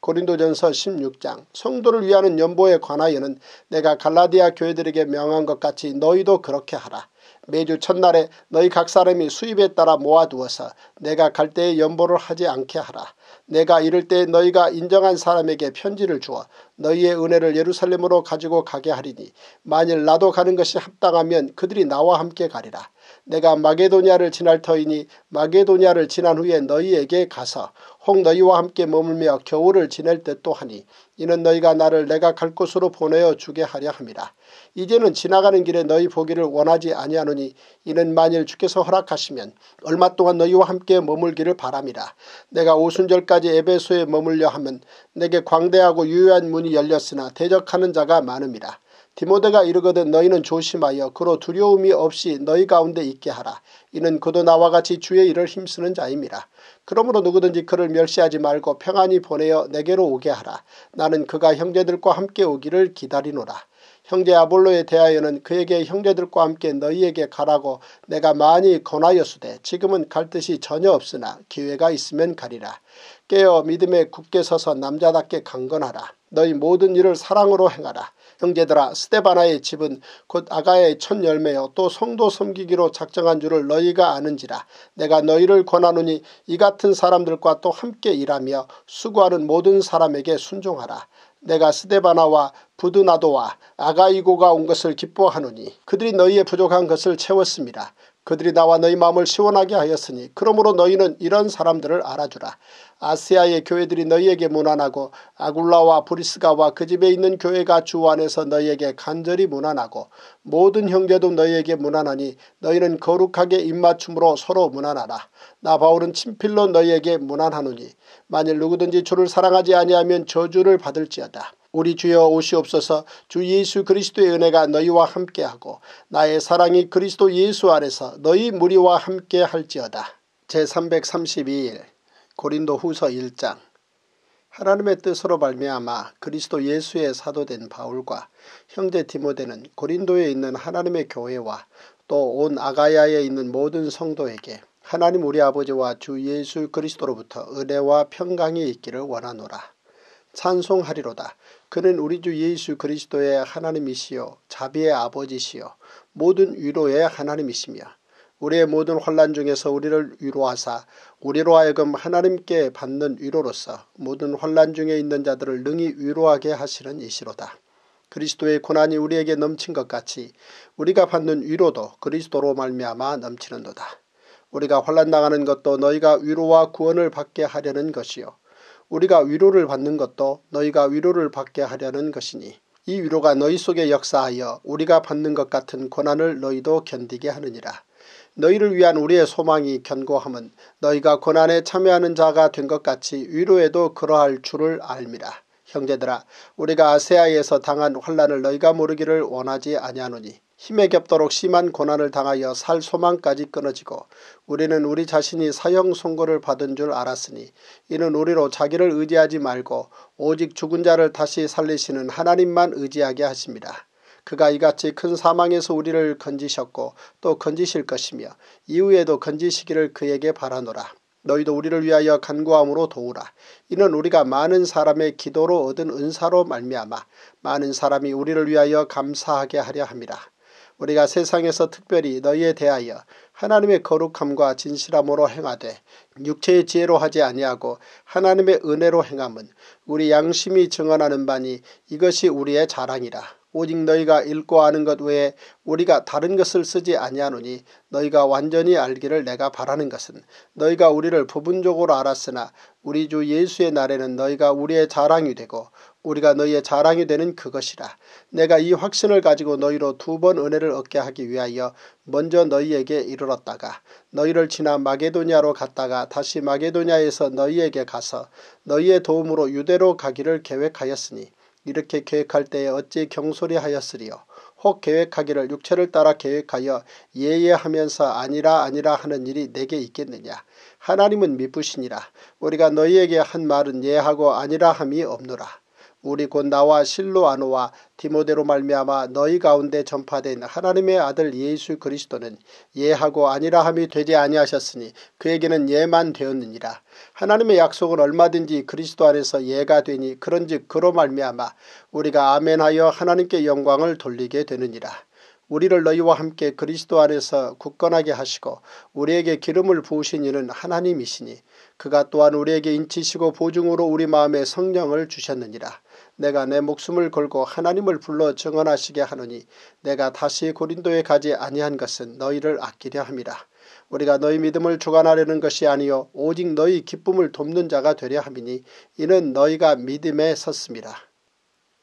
고린도전서 16장 성도를 위하는 연보에 관하여는 내가 갈라디아 교회들에게 명한 것 같이 너희도 그렇게 하라. 매주 첫날에 너희 각 사람이 수입에 따라 모아두어서 내가 갈 때에 연보를 하지 않게 하라. 내가 이럴 때 너희가 인정한 사람에게 편지를 주어 너희의 은혜를 예루살렘으로 가지고 가게 하리니 만일 나도 가는 것이 합당하면 그들이 나와 함께 가리라. 내가 마게도냐를 지날 터이니 마게도냐를 지난 후에 너희에게 가서 혹 너희와 함께 머물며 겨울을 지낼 듯도 하니 이는 너희가 나를 내가 갈 곳으로 보내어 주게 하려 함이라. 이제는 지나가는 길에 너희 보기를 원하지 아니하노니 이는 만일 주께서 허락하시면 얼마 동안 너희와 함께 머물기를 바람이라. 내가 오순절까지 에베소에 머물려 하면 내게 광대하고 유효한 문이 열렸으나 대적하는 자가 많음이라. 디모데가 이르거든 너희는 조심하여 그로 두려움이 없이 너희 가운데 있게 하라. 이는 그도 나와 같이 주의 일을 힘쓰는 자임이라. 그러므로 누구든지 그를 멸시하지 말고 평안히 보내어 내게로 오게 하라. 나는 그가 형제들과 함께 오기를 기다리노라. 형제 아볼로에 대하여는 그에게 형제들과 함께 너희에게 가라고 내가 많이 권하였으되 지금은 갈 뜻이 전혀 없으나 기회가 있으면 가리라. 깨어 믿음에 굳게 서서 남자답게 강건하라. 너희 모든 일을 사랑으로 행하라. 형제들아 스테바나의 집은 곧 아가의 첫 열매여 또 성도 섬기기로 작정한 줄을 너희가 아는지라 내가 너희를 권하노니 이 같은 사람들과 또 함께 일하며 수고하는 모든 사람에게 순종하라. 내가 스데바나와 부드나도와 아가이고가 온 것을 기뻐하노니 그들이 너희의 부족한 것을 채웠습니다. 그들이 나와 너희 마음을 시원하게 하였으니 그러므로 너희는 이런 사람들을 알아주라. 아시아의 교회들이 너희에게 무난하고 아굴라와 브리스가와 그 집에 있는 교회가 주 안에서 너희에게 간절히 무난하고 모든 형제도 너희에게 무난하니 너희는 거룩하게 입맞춤으로 서로 무난하라. 나 바울은 친필로 너희에게 무난하노니 만일 누구든지 주를 사랑하지 아니하면 저주를 받을지어다. 우리 주여 오시옵소서 주 예수 그리스도의 은혜가 너희와 함께하고 나의 사랑이 그리스도 예수 안에서 너희 무리와 함께 할지어다. 제332일 고린도 후서 1장 하나님의 뜻으로 발미암아 그리스도 예수의 사도된 바울과 형제 디모데는 고린도에 있는 하나님의 교회와 또 온 아가야에 있는 모든 성도에게 하나님 우리 아버지와 주 예수 그리스도로부터 은혜와 평강이 있기를 원하노라. 찬송하리로다. 그는 우리 주 예수 그리스도의 하나님이시요 자비의 아버지시요 모든 위로의 하나님이시며 우리의 모든 환란 중에서 우리를 위로하사 우리로 하여금 하나님께 받는 위로로서 모든 환란 중에 있는 자들을 능히 위로하게 하시는 이시로다. 그리스도의 고난이 우리에게 넘친 것 같이 우리가 받는 위로도 그리스도로 말미암아 넘치는도다. 우리가 환란 당하는 것도 너희가 위로와 구원을 받게 하려는 것이요 우리가 위로를 받는 것도 너희가 위로를 받게 하려는 것이니 이 위로가 너희 속에 역사하여 우리가 받는 것 같은 고난을 너희도 견디게 하느니라. 너희를 위한 우리의 소망이 견고함은 너희가 고난에 참여하는 자가 된 것 같이 위로에도 그러할 줄을 알미라. 형제들아 우리가 아세아에서 당한 환란을 너희가 모르기를 원하지 아니하노니 힘에 겹도록 심한 고난을 당하여 살 소망까지 끊어지고 우리는 우리 자신이 사형 선고를 받은 줄 알았으니 이는 우리로 자기를 의지하지 말고 오직 죽은 자를 다시 살리시는 하나님만 의지하게 하십니다. 그가 이같이 큰 사망에서 우리를 건지셨고 또 건지실 것이며 이후에도 건지시기를 그에게 바라노라. 너희도 우리를 위하여 간구함으로 도우라. 이는 우리가 많은 사람의 기도로 얻은 은사로 말미암아 많은 사람이 우리를 위하여 감사하게 하려 함이라. 우리가 세상에서 특별히 너희에 대하여 하나님의 거룩함과 진실함으로 행하되 육체의 지혜로 하지 아니하고 하나님의 은혜로 행함은 우리 양심이 증언하는 바니 이것이 우리의 자랑이라. 오직 너희가 읽고 아는 것 외에 우리가 다른 것을 쓰지 아니하노니 너희가 완전히 알기를 내가 바라는 것은 너희가 우리를 부분적으로 알았으나 우리 주 예수의 날에는 너희가 우리의 자랑이 되고 우리가 너희의 자랑이 되는 그것이라. 내가 이 확신을 가지고 너희로 두 번 은혜를 얻게 하기 위하여 먼저 너희에게 이르렀다가 너희를 지나 마게도냐로 갔다가 다시 마게도냐에서 너희에게 가서 너희의 도움으로 유대로 가기를 계획하였으니 이렇게 계획할 때에 어찌 경솔이하였으리요. 혹 계획하기를 육체를 따라 계획하여 예예하면서 아니라 아니라 하는 일이 내게 있겠느냐. 하나님은 미쁘시니라. 우리가 너희에게 한 말은 예하고 아니라 함이 없노라. 우리 곧 나와 실로아노와 디모데로 말미암아 너희 가운데 전파된 하나님의 아들 예수 그리스도는 예하고 아니라함이 되지 아니하셨으니 그에게는 예만 되었느니라. 하나님의 약속은 얼마든지 그리스도 안에서 예가 되니 그런즉 그로 말미암아 우리가 아멘하여 하나님께 영광을 돌리게 되느니라. 우리를 너희와 함께 그리스도 안에서 굳건하게 하시고 우리에게 기름을 부으신 이는 하나님이시니 그가 또한 우리에게 인치시고 보증으로 우리 마음에 성령을 주셨느니라. 내가 내 목숨을 걸고 하나님을 불러 증언하시게 하노니 내가 다시 고린도에 가지 아니한 것은 너희를 아끼려 함이라. 우리가 너희 믿음을 주관하려는 것이 아니요 오직 너희 기쁨을 돕는 자가 되려 함이니 이는 너희가 믿음에 섰습니다.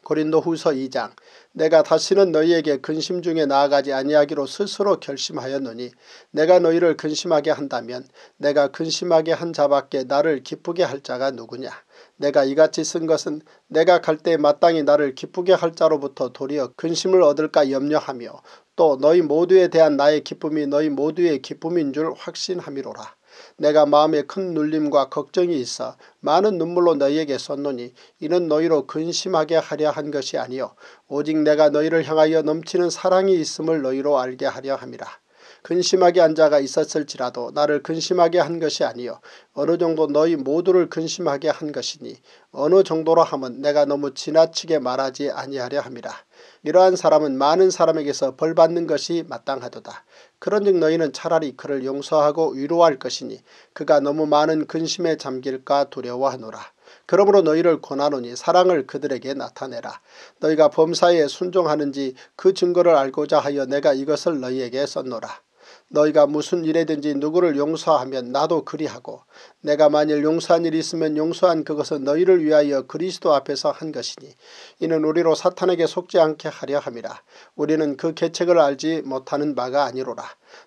고린도 후서 2장 내가 다시는 너희에게 근심 중에 나아가지 아니하기로 스스로 결심하였노니 내가 너희를 근심하게 한다면 내가 근심하게 한 자밖에 나를 기쁘게 할 자가 누구냐. 내가 이같이 쓴 것은 내가 갈 때 마땅히 나를 기쁘게 할 자로부터 도리어 근심을 얻을까 염려하며 또 너희 모두에 대한 나의 기쁨이 너희 모두의 기쁨인 줄 확신함이로라. 내가 마음에 큰 눌림과 걱정이 있어 많은 눈물로 너희에게 썼노니 이는 너희로 근심하게 하려 한 것이 아니요 오직 내가 너희를 향하여 넘치는 사랑이 있음을 너희로 알게 하려 함이라. 근심하게 한 자가 있었을지라도 나를 근심하게 한 것이 아니요 어느 정도 너희 모두를 근심하게 한 것이니 어느 정도로 하면 내가 너무 지나치게 말하지 아니하려 함이라. 이러한 사람은 많은 사람에게서 벌받는 것이 마땅하도다. 그런즉 너희는 차라리 그를 용서하고 위로할 것이니 그가 너무 많은 근심에 잠길까 두려워하노라. 그러므로 너희를 권하노니 사랑을 그들에게 나타내라. 너희가 범사에 순종하는지 그 증거를 알고자 하여 내가 이것을 너희에게 썼노라. 너희가 무슨 일에든지 누구를 용서하면 나도 그리하고 내가 만일 용서한 일이 있으면 용서한 그것은 너희를 위하여 그리스도 앞에서 한 것이니 이는 우리로 사탄에게 속지 않게 하려 함이라. 우리는 그 계책을 알지 못하는 바가 아니로라.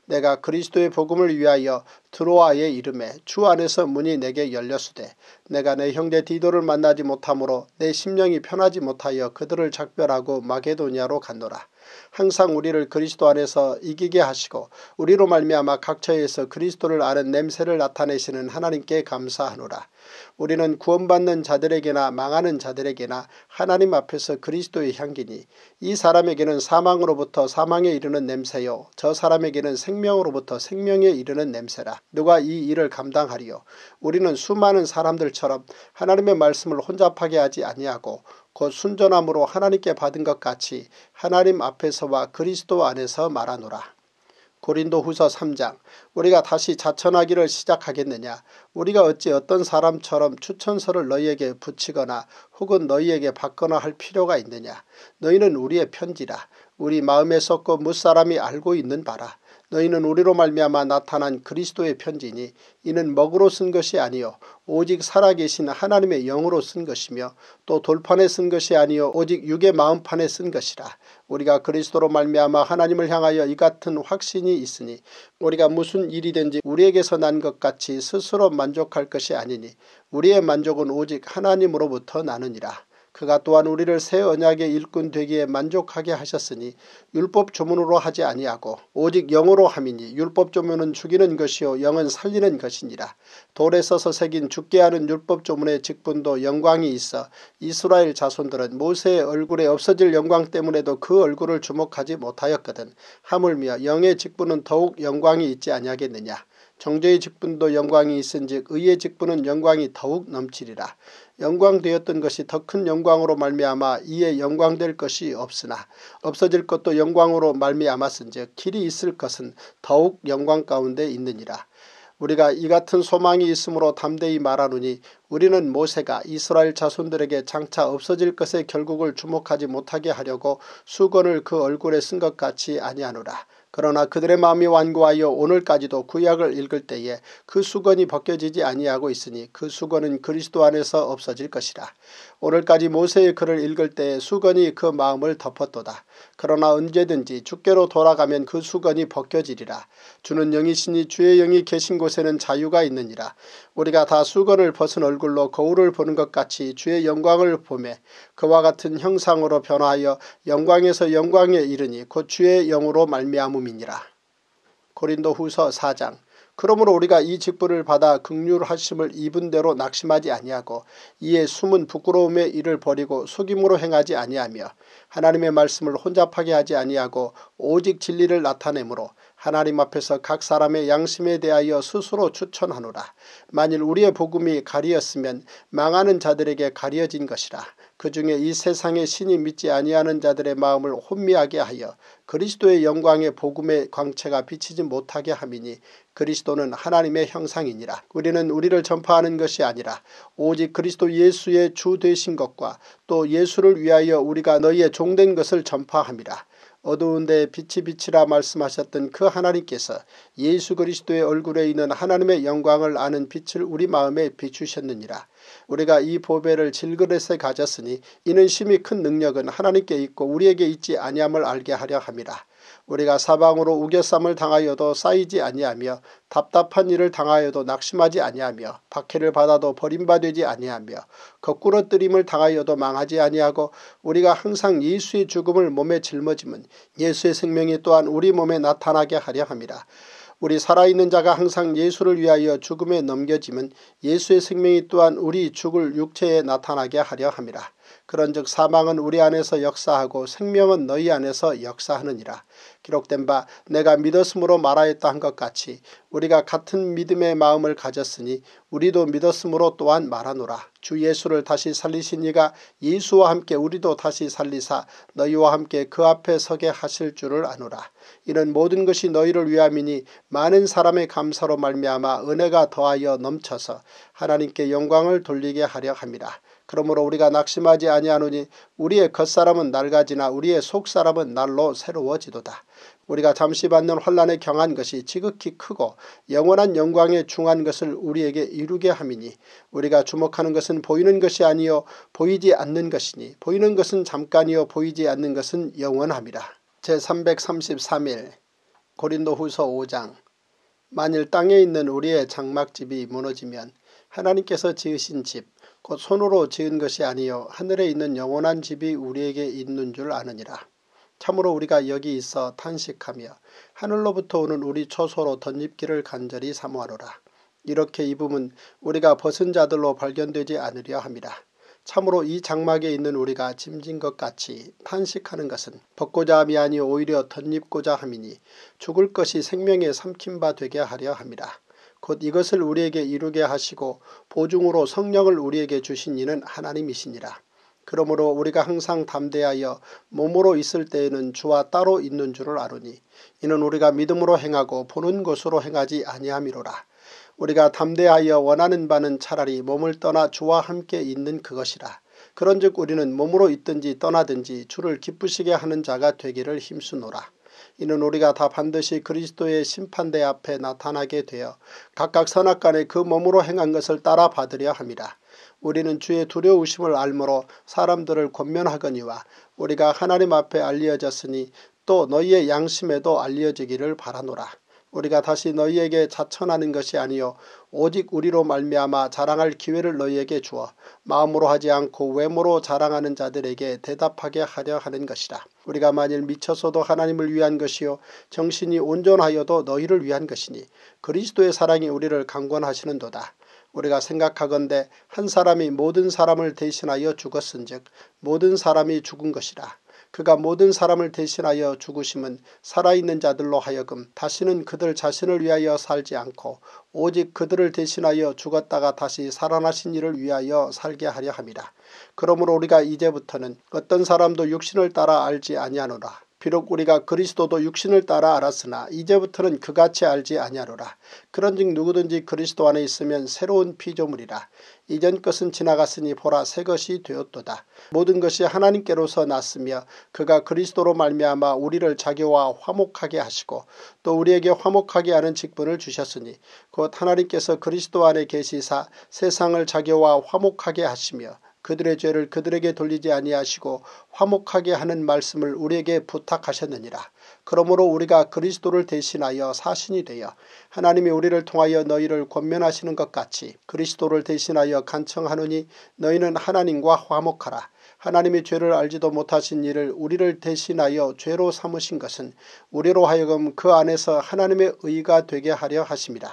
내가 그리스도의 복음을 위하여 드로아의 이름에 주 안에서 문이 내게 열렸으되 내가 내 형제 디도를 만나지 못하므로 내 심령이 편하지 못하여 그들을 작별하고 마게도니아로 갔노라. 항상 우리를 그리스도 안에서 이기게 하시고 우리로 말미암아 각처에서 그리스도를 아는 냄새를 나타내시는 하나님께 감사하노라. 우리는 구원받는 자들에게나 망하는 자들에게나 하나님 앞에서 그리스도의 향기니 이 사람에게는 사망으로부터 사망에 이르는 냄새요 저 사람에게는 생명으로부터 생명에 이르는 냄새라. 누가 이 일을 감당하리요. 우리는 수많은 사람들처럼 하나님의 말씀을 혼잡하게 하지 아니하고 곧 순전함으로 하나님께 받은 것 같이 하나님 앞에서와 그리스도 안에서 말하노라. 고린도 후서 3장. 우리가 다시 자천하기를 시작하겠느냐? 우리가 어찌 어떤 사람처럼 추천서를 너희에게 붙이거나 혹은 너희에게 받거나 할 필요가 있느냐? 너희는 우리의 편지라. 우리 마음에 썩고 무사람이 알고 있는 바라 너희는 우리로 말미암아 나타난 그리스도의 편지니 이는 먹으로 쓴 것이 아니요 오직 살아계신 하나님의 영으로 쓴 것이며 또 돌판에 쓴 것이 아니요 오직 육의 마음판에 쓴 것이라 우리가 그리스도로 말미암아 하나님을 향하여 이 같은 확신이 있으니 우리가 무슨 일이든지 우리에게서 난 것 같이 스스로 만족할 것이 아니니 우리의 만족은 오직 하나님으로부터 나느니라. 그가 또한 우리를 새 언약의 일꾼 되기에 만족하게 하셨으니 율법 조문으로 하지 아니하고 오직 영으로 함이니 율법 조문은 죽이는 것이요 영은 살리는 것이니라. 돌에 써서 새긴 죽게 하는 율법 조문의 직분도 영광이 있어 이스라엘 자손들은 모세의 얼굴에 없어질 영광 때문에도 그 얼굴을 주목하지 못하였거든. 하물며 영의 직분은 더욱 영광이 있지 아니하겠느냐. 정죄의 직분도 영광이 있은즉 의의 직분은 영광이 더욱 넘치리라. 영광되었던 것이 더 큰 영광으로 말미암아 이에 영광될 것이 없으나 없어질 것도 영광으로 말미암았은즉 길이 있을 것은 더욱 영광 가운데 있느니라. 우리가 이 같은 소망이 있으므로 담대히 말하노니 우리는 모세가 이스라엘 자손들에게 장차 없어질 것의 결국을 주목하지 못하게 하려고 수건을 그 얼굴에 쓴 것 같이 아니하노라. 그러나 그들의 마음이 완고하여 오늘까지도 구약을 읽을 때에 그 수건이 벗겨지지 아니하고 있으니 그 수건은 그리스도 안에서 없어질 것이라. 오늘까지 모세의 글을 읽을 때에 수건이 그 마음을 덮었도다. 그러나 언제든지 주께로 돌아가면 그 수건이 벗겨지리라. 주는 영이시니 주의 영이 계신 곳에는 자유가 있느니라. 우리가 다 수건을 벗은 얼굴로 거울을 보는 것 같이 주의 영광을 보매 그와 같은 형상으로 변화하여 영광에서 영광에 이르니 곧 주의 영으로 말미암음이니라. 고린도 후서 4장 그러므로 우리가 이 직분을 받아 극률하심을 입은 대로 낙심하지 아니하고 이에 숨은 부끄러움의 일을 버리고 속임으로 행하지 아니하며 하나님의 말씀을 혼잡하게 하지 아니하고 오직 진리를 나타내므로 하나님 앞에서 각 사람의 양심에 대하여 스스로 추천하노라. 만일 우리의 복음이 가리었으면 망하는 자들에게 가려진 것이라. 그 중에 이 세상의 신이 믿지 아니하는 자들의 마음을 혼미하게 하여 그리스도의 영광의 복음의 광채가 비치지 못하게 함이니 그리스도는 하나님의 형상이니라. 우리는 우리를 전파하는 것이 아니라 오직 그리스도 예수의 주 되신 것과 또 예수를 위하여 우리가 너희의 종된 것을 전파함이라. 어두운데 빛이 빛이라 말씀하셨던 그 하나님께서 예수 그리스도의 얼굴에 있는 하나님의 영광을 아는 빛을 우리 마음에 비추셨느니라. 우리가 이 보배를 질그릇에 가졌으니 이는 심히 큰 능력은 하나님께 있고 우리에게 있지 아니함을 알게 하려 함이라. 우리가 사방으로 우겨쌈을 당하여도 쌓이지 아니하며 답답한 일을 당하여도 낙심하지 아니하며 박해를 받아도 버림받지 아니하며 거꾸로 뜨림을 당하여도 망하지 아니하고 우리가 항상 예수의 죽음을 몸에 짊어짐은 예수의 생명이 또한 우리 몸에 나타나게 하려 함이라. 우리 살아있는 자가 항상 예수를 위하여 죽음에 넘겨지면 예수의 생명이 또한 우리 죽을 육체에 나타나게 하려 함이라. 그런즉 사망은 우리 안에서 역사하고 생명은 너희 안에서 역사하느니라. 기록된 바 내가 믿었으므로 말하였다 한 것 같이 우리가 같은 믿음의 마음을 가졌으니 우리도 믿었으므로 또한 말하노라. 주 예수를 다시 살리신 이가 예수와 함께 우리도 다시 살리사 너희와 함께 그 앞에 서게 하실 줄을 아노라. 이는 모든 것이 너희를 위함이니 많은 사람의 감사로 말미암아 은혜가 더하여 넘쳐서 하나님께 영광을 돌리게 하려 함이라. 그러므로 우리가 낙심하지 아니하노니 우리의 겉사람은 낡아지나 우리의 속사람은 날로 새로워지도다. 우리가 잠시 받는 환란에 경한 것이 지극히 크고 영원한 영광에 중한 것을 우리에게 이루게 함이니 우리가 주목하는 것은 보이는 것이 아니요 보이지 않는 것이니 보이는 것은 잠깐이요 보이지 않는 것은 영원함이라. 제333일 고린도 후서 5장 만일 땅에 있는 우리의 장막집이 무너지면 하나님께서 지으신 집 곧 손으로 지은 것이 아니요 하늘에 있는 영원한 집이 우리에게 있는 줄 아느니라. 참으로 우리가 여기 있어 탄식하며 하늘로부터 오는 우리 초소로 덧입기를 간절히 사모하노라. 이렇게 입음은 우리가 벗은 자들로 발견되지 않으려 함이라. 참으로 이 장막에 있는 우리가 짐진 것 같이 탄식하는 것은 벗고자 함이 아니 오히려 덧입고자 함이니 죽을 것이 생명에 삼킨 바 되게 하려 함이라. 곧 이것을 우리에게 이루게 하시고 보증으로 성령을 우리에게 주신 이는 하나님이시니라. 그러므로 우리가 항상 담대하여 몸으로 있을 때에는 주와 따로 있는 줄을 아노니 이는 우리가 믿음으로 행하고 보는 것으로 행하지 아니함이로라. 우리가 담대하여 원하는 바는 차라리 몸을 떠나 주와 함께 있는 그것이라. 그런즉 우리는 몸으로 있든지 떠나든지 주를 기쁘시게 하는 자가 되기를 힘쓰노라. 이는 우리가 다 반드시 그리스도의 심판대 앞에 나타나게 되어 각각 선악간에 그 몸으로 행한 것을 따라 받으려 함이라. 우리는 주의 두려우심을 알므로 사람들을 권면하거니와 우리가 하나님 앞에 알려졌으니 또 너희의 양심에도 알려지기를 바라노라. 우리가 다시 너희에게 자천하는 것이 아니요 오직 우리로 말미암아 자랑할 기회를 너희에게 주어 마음으로 하지 않고 외모로 자랑하는 자들에게 대답하게 하려 하는 것이라. 우리가 만일 미쳐서도 하나님을 위한 것이요 정신이 온전하여도 너희를 위한 것이니 그리스도의 사랑이 우리를 강권하시는도다. 우리가 생각하건대 한 사람이 모든 사람을 대신하여 죽었은즉 모든 사람이 죽은 것이라. 그가 모든 사람을 대신하여 죽으심은 살아있는 자들로 하여금 다시는 그들 자신을 위하여 살지 않고 오직 그들을 대신하여 죽었다가 다시 살아나신 이를 위하여 살게 하려 함이라. 그러므로 우리가 이제부터는 어떤 사람도 육신을 따라 알지 아니하노라. 비록 우리가 그리스도도 육신을 따라 알았으나 이제부터는 그같이 알지 아니하노라. 그런즉 누구든지 그리스도 안에 있으면 새로운 피조물이라. 이전 것은 지나갔으니 보라 새 것이 되었도다. 모든 것이 하나님께로서 났으며 그가 그리스도로 말미암아 우리를 자기와 화목하게 하시고 또 우리에게 화목하게 하는 직분을 주셨으니 곧 하나님께서 그리스도 안에 계시사 세상을 자기와 화목하게 하시며 그들의 죄를 그들에게 돌리지 아니하시고 화목하게 하는 말씀을 우리에게 부탁하셨느니라. 그러므로 우리가 그리스도를 대신하여 사신이 되어 하나님이 우리를 통하여 너희를 권면하시는 것 같이 그리스도를 대신하여 간청하느니 너희는 하나님과 화목하라. 하나님이 죄를 알지도 못하신 일을 우리를 대신하여 죄로 삼으신 것은 우리로 하여금 그 안에서 하나님의 의가 되게 하려 하심이라.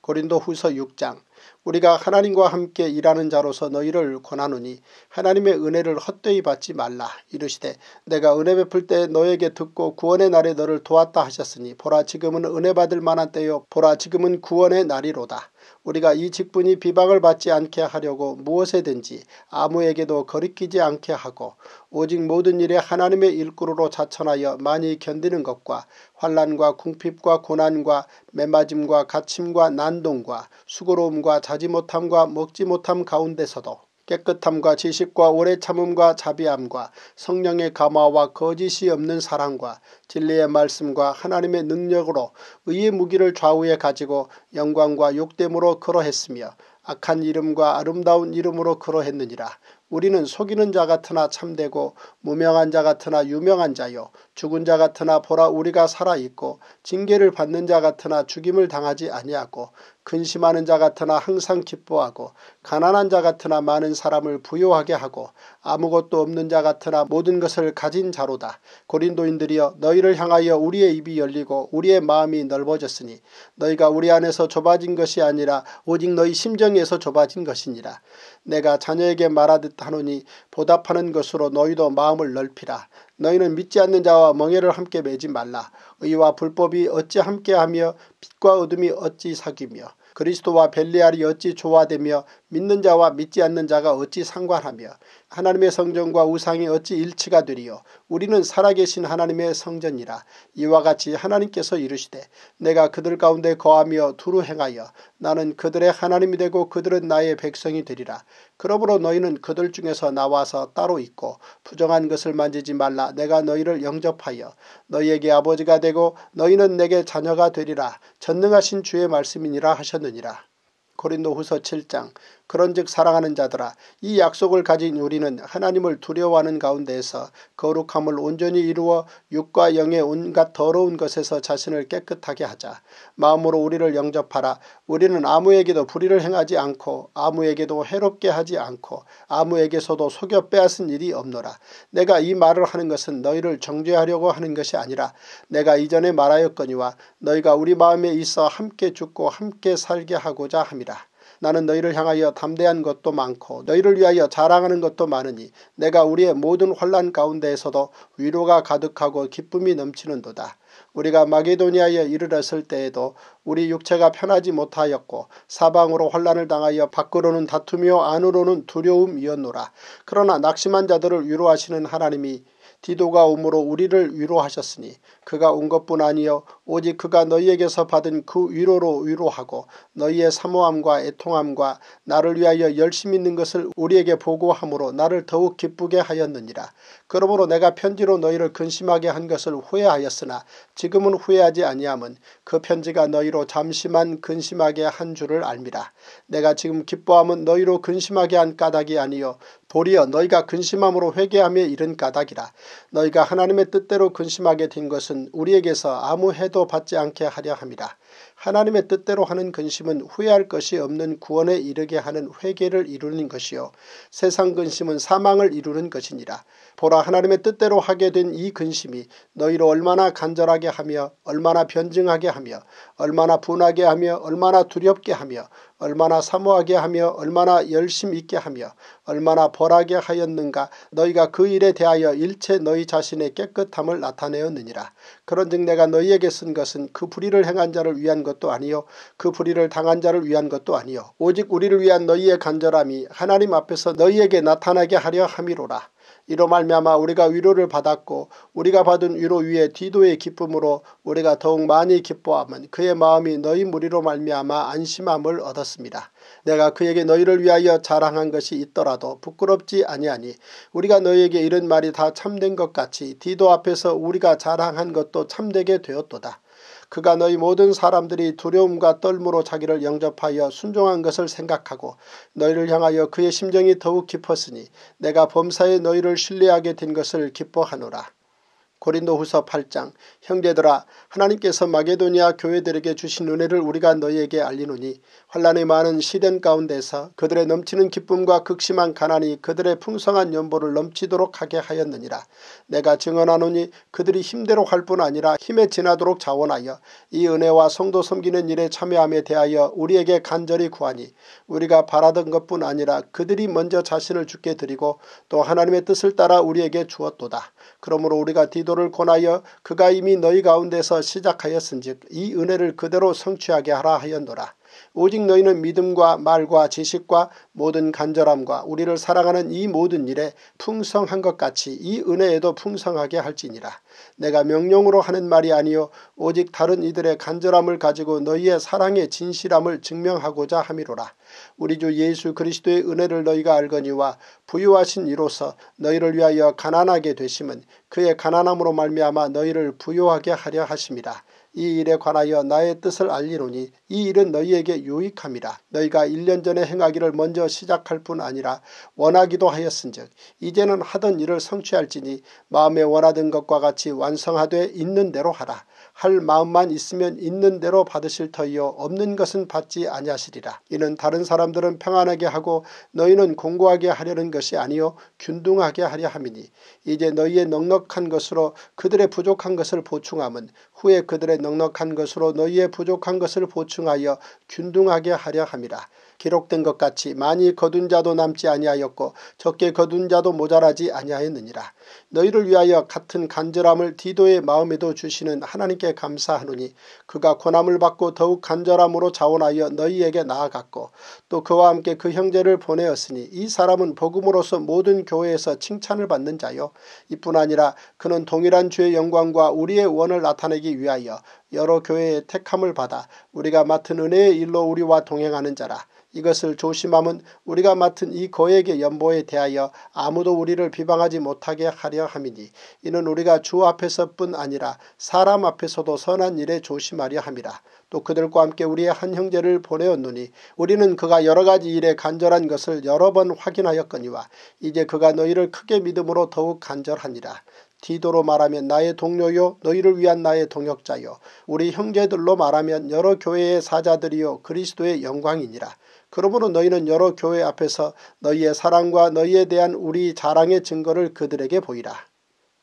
고린도 후서 6장 우리가 하나님과 함께 일하는 자로서 너희를 권하노니 하나님의 은혜를 헛되이 받지 말라. 이르시되 내가 은혜 베풀 때 너에게 듣고 구원의 날에 너를 도왔다 하셨으니 보라 지금은 은혜 받을 만한 때요 보라 지금은 구원의 날이로다. 우리가 이 직분이 비방을 받지 않게 하려고 무엇에든지 아무에게도 거리끼지 않게 하고 오직 모든 일에 하나님의 일꾼으로 자천하여 많이 견디는 것과 환란과 궁핍과 고난과 매맞음과 갇힘과 난동과 수고로움과 자지 못함과 먹지 못함 가운데서도 깨끗함과 지식과 오래 참음과 자비함과 성령의 감화와 거짓이 없는 사랑과 진리의 말씀과 하나님의 능력으로 의의 무기를 좌우에 가지고 영광과 욕됨으로 그러했으며 악한 이름과 아름다운 이름으로 그러했느니라. 우리는 속이는 자 같으나 참되고 무명한 자 같으나 유명한 자요 죽은 자 같으나 보라 우리가 살아있고 징계를 받는 자 같으나 죽임을 당하지 아니하고 근심하는 자 같으나 항상 기뻐하고 가난한 자 같으나 많은 사람을 부요하게 하고 아무것도 없는 자 같으나 모든 것을 가진 자로다. 고린도인들이여 너희를 향하여 우리의 입이 열리고 우리의 마음이 넓어졌으니 너희가 우리 안에서 좁아진 것이 아니라 오직 너희 심정에서 좁아진 것이니라. 내가 자녀에게 말하듯 하노니 보답하는 것으로 너희도 마음을 넓히라. 너희는 믿지 않는 자와 멍해를 함께 매지 말라. 의와 불법이 어찌 함께하며 빛과 어둠이 어찌 사귀며 그리스도와 벨리알이 어찌 조화되며 믿는 자와 믿지 않는 자가 어찌 상관하며 하나님의 성전과 우상이 어찌 일치가 되리요? 우리는 살아계신 하나님의 성전이라. 이와 같이 하나님께서 이르시되 내가 그들 가운데 거하며 두루 행하여 나는 그들의 하나님이 되고 그들은 나의 백성이 되리라. 그러므로 너희는 그들 중에서 나와서 따로 있고 부정한 것을 만지지 말라. 내가 너희를 영접하여 너희에게 아버지가 되고 너희는 내게 자녀가 되리라. 전능하신 주의 말씀이니라 하셨느니라. 고린도 후서 7장 그런즉 사랑하는 자들아 이 약속을 가진 우리는 하나님을 두려워하는 가운데에서 거룩함을 온전히 이루어 육과 영의 온갖 더러운 것에서 자신을 깨끗하게 하자. 마음으로 우리를 영접하라. 우리는 아무에게도 불의를 행하지 않고 아무에게도 해롭게 하지 않고 아무에게서도 속여 빼앗은 일이 없노라. 내가 이 말을 하는 것은 너희를 정죄하려고 하는 것이 아니라 내가 이전에 말하였거니와 너희가 우리 마음에 있어 함께 죽고 함께 살게 하고자 함이라. 나는 너희를 향하여 담대한 것도 많고 너희를 위하여 자랑하는 것도 많으니 내가 우리의 모든 환란 가운데에서도 위로가 가득하고 기쁨이 넘치는도다. 우리가 마게도니아에 이르렀을 때에도 우리 육체가 편하지 못하였고 사방으로 혼란을 당하여 밖으로는 다투며 안으로는 두려움이었노라. 그러나 낙심한 자들을 위로하시는 하나님이 디도가 오므로 우리를 위로하셨으니 그가 온 것뿐 아니요 오직 그가 너희에게서 받은 그 위로로 위로하고 너희의 사모함과 애통함과 나를 위하여 열심히 있는 것을 우리에게 보고함으로 나를 더욱 기쁘게 하였느니라. 그러므로 내가 편지로 너희를 근심하게 한 것을 후회하였으나 지금은 후회하지 아니함은 그 편지가 너희로 잠시만 근심하게 한 줄을 알미라. 내가 지금 기뻐함은 너희로 근심하게 한 까닭이 아니요 도리어 너희가 근심함으로 회개하며 이른 까닭이라. 너희가 하나님의 뜻대로 근심하게 된 것은 우리에게서 아무 해도 받지 않게 하려 함이라. 하나님의 뜻대로 하는 근심은 후회할 것이 없는 구원에 이르게 하는 회개를 이루는 것이요 세상 근심은 사망을 이루는 것이니라. 보라 하나님의 뜻대로 하게 된 이 근심이 너희로 얼마나 간절하게 하며 얼마나 변증하게 하며 얼마나 분하게 하며 얼마나 두렵게 하며 얼마나 사모하게 하며 얼마나 열심 있게 하며 얼마나 벌하게 하였는가 너희가 그 일에 대하여 일체 너희 자신의 깨끗함을 나타내었느니라. 그런즉 내가 너희에게 쓴 것은 그 불의를 행한 자를 위한 것도 아니요 그 불의를 당한 자를 위한 것도 아니요 오직 우리를 위한 너희의 간절함이 하나님 앞에서 너희에게 나타나게 하려 함이로라. 이로 말미암아 우리가 위로를 받았고 우리가 받은 위로 위에 디도의 기쁨으로 우리가 더욱 많이 기뻐함은 그의 마음이 너희 무리로 말미암아 안심함을 얻었습니다. 내가 그에게 너희를 위하여 자랑한 것이 있더라도 부끄럽지 아니하니 우리가 너희에게 이런 말이 다 참된 것 같이 디도 앞에서 우리가 자랑한 것도 참되게 되었도다. 그가 너희 모든 사람들이 두려움과 떨므로 자기를 영접하여 순종한 것을 생각하고 너희를 향하여 그의 심정이 더욱 깊었으니 내가 범사에 너희를 신뢰하게 된 것을 기뻐하노라. 고린도 후서 8장 형제들아 하나님께서 마게도니아 교회들에게 주신 은혜를 우리가 너희에게 알리노니 환란의 많은 시련 가운데서 그들의 넘치는 기쁨과 극심한 가난이 그들의 풍성한 연보를 넘치도록 하게 하였느니라. 내가 증언하노니 그들이 힘대로 할 뿐 아니라 힘에 지나도록 자원하여 이 은혜와 성도 섬기는 일에 참여함에 대하여 우리에게 간절히 구하니 우리가 바라던 것뿐 아니라 그들이 먼저 자신을 죽게 드리고 또 하나님의 뜻을 따라 우리에게 주었도다. 그러므로 우리가 디도를 권하여 그가 이미 너희 가운데서 시작하였은즉 이 은혜를 그대로 성취하게 하라 하였노라. 오직 너희는 믿음과 말과 지식과 모든 간절함과 우리를 사랑하는 이 모든 일에 풍성한 것 같이 이 은혜에도 풍성하게 할지니라. 내가 명령으로 하는 말이 아니요 오직 다른 이들의 간절함을 가지고 너희의 사랑의 진실함을 증명하고자 함이로라. 우리 주 예수 그리스도의 은혜를 너희가 알거니와 부유하신 이로서 너희를 위하여 가난하게 되심은 그의 가난함으로 말미암아 너희를 부유하게 하려 하심이라. 이 일에 관하여 나의 뜻을 알리노니 이 일은 너희에게 유익함이라 너희가 1년 전에 행하기를 먼저 시작할 뿐 아니라 원하기도 하였은즉 이제는 하던 일을 성취할지니 마음에 원하던 것과 같이 완성하되 있는 대로 하라. 할 마음만 있으면 있는 대로 받으실 터이요 없는 것은 받지 아니하시리라. 이는 다른 사람들은 평안하게 하고 너희는 공고하게 하려는 것이 아니요 균등하게 하려 함이니 이제 너희의 넉넉한 것으로 그들의 부족한 것을 보충함은 후에 그들의 넉넉한 것으로 너희의 부족한 것을 보충하여 균등하게 하려 함이라. 기록된 것 같이 많이 거둔 자도 남지 아니하였고 적게 거둔 자도 모자라지 아니하였느니라. 너희를 위하여 같은 간절함을 디도의 마음에도 주시는 하나님께 감사하노니 그가 고난을 받고 더욱 간절함으로 자원하여 너희에게 나아갔고 또 그와 함께 그 형제를 보내었으니 이 사람은 복음으로서 모든 교회에서 칭찬을 받는 자요 이뿐 아니라 그는 동일한 주의 영광과 우리의 원을 나타내기 위하여 여러 교회의 택함을 받아 우리가 맡은 은혜의 일로 우리와 동행하는 자라. 이것을 조심함은 우리가 맡은 이 거액의 연보에 대하여 아무도 우리를 비방하지 못하게 하려 함이니 이는 우리가 주 앞에서뿐 아니라 사람 앞에서도 선한 일에 조심하려 함이라. 또 그들과 함께 우리의 한 형제를 보내었노니 우리는 그가 여러가지 일에 간절한 것을 여러 번 확인하였거니와 이제 그가 너희를 크게 믿음으로 더욱 간절하니라. 디도로 말하면 나의 동료요 너희를 위한 나의 동역자요 우리 형제들로 말하면 여러 교회의 사자들이요 그리스도의 영광이니라. 그러므로 너희는 여러 교회 앞에서 너희의 사랑과 너희에 대한 우리 자랑의 증거를 그들에게 보이라.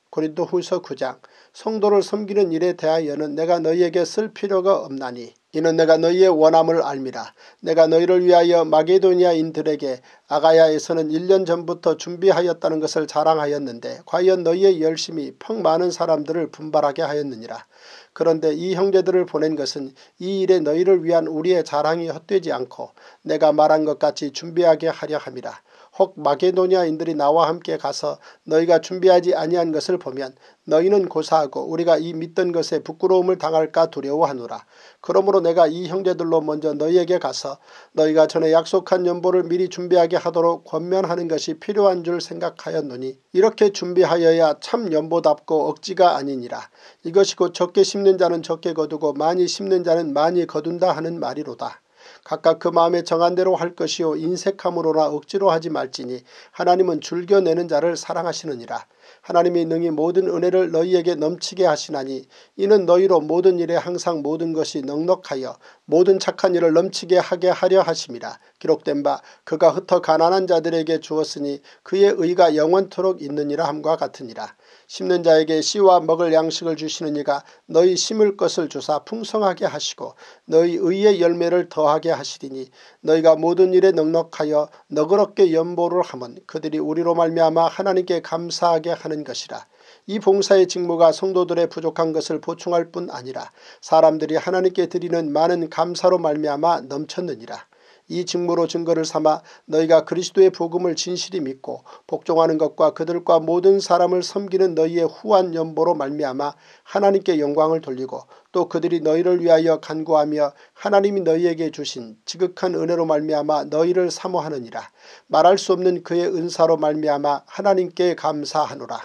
고린도 후서 9장 성도를 섬기는 일에 대하여는 내가 너희에게 쓸 필요가 없나니 이는 내가 너희의 원함을 알미라. 내가 너희를 위하여 마게도니아인들에게 아가야에서는 1년 전부터 준비하였다는 것을 자랑하였는데 과연 너희의 열심이 펑 많은 사람들을 분발하게 하였느니라. 그런데 이 형제들을 보낸 것은 이 일에 너희를 위한 우리의 자랑이 헛되지 않고 내가 말한 것 같이 준비하게 하려 함이라. 혹 마게도니아인들이 나와 함께 가서 너희가 준비하지 아니한 것을 보면 너희는 고사하고 우리가 이 믿던 것에 부끄러움을 당할까 두려워하노라. 그러므로 내가 이 형제들로 먼저 너희에게 가서 너희가 전에 약속한 연보를 미리 준비하게 하도록 권면하는 것이 필요한 줄 생각하였노니 이렇게 준비하여야 참 연보답고 억지가 아니니라. 이것이 곧 적게 심는 자는 적게 거두고 많이 심는 자는 많이 거둔다 하는 말이로다. 각각 그 마음에 정한 대로 할 것이요 인색함으로나 억지로 하지 말지니 하나님은 줄겨내는 자를 사랑하시느니라. 하나님이 능히 모든 은혜를 너희에게 넘치게 하시나니 이는 너희로 모든 일에 항상 모든 것이 넉넉하여 모든 착한 일을 넘치게 하게 하려 하심이라. 기록된 바 그가 흩어 가난한 자들에게 주었으니 그의 의가 영원토록 있느니라 함과 같으니라. 심는 자에게 씨와 먹을 양식을 주시는 이가 너희 심을 것을 주사 풍성하게 하시고 너희 의의 열매를 더하게 하시리니 너희가 모든 일에 넉넉하여 너그럽게 연보를 하면 그들이 우리로 말미암아 하나님께 감사하게 하는 것이라. 이 봉사의 직무가 성도들의 부족한 것을 보충할 뿐 아니라 사람들이 하나님께 드리는 많은 감사로 말미암아 넘쳤느니라. 이 직무로 증거를 삼아 너희가 그리스도의 복음을 진실히 믿고 복종하는 것과 그들과 모든 사람을 섬기는 너희의 후한 연보로 말미암아 하나님께 영광을 돌리고 또 그들이 너희를 위하여 간구하며 하나님이 너희에게 주신 지극한 은혜로 말미암아 너희를 사모하느니라. 말할 수 없는 그의 은사로 말미암아 하나님께 감사하노라.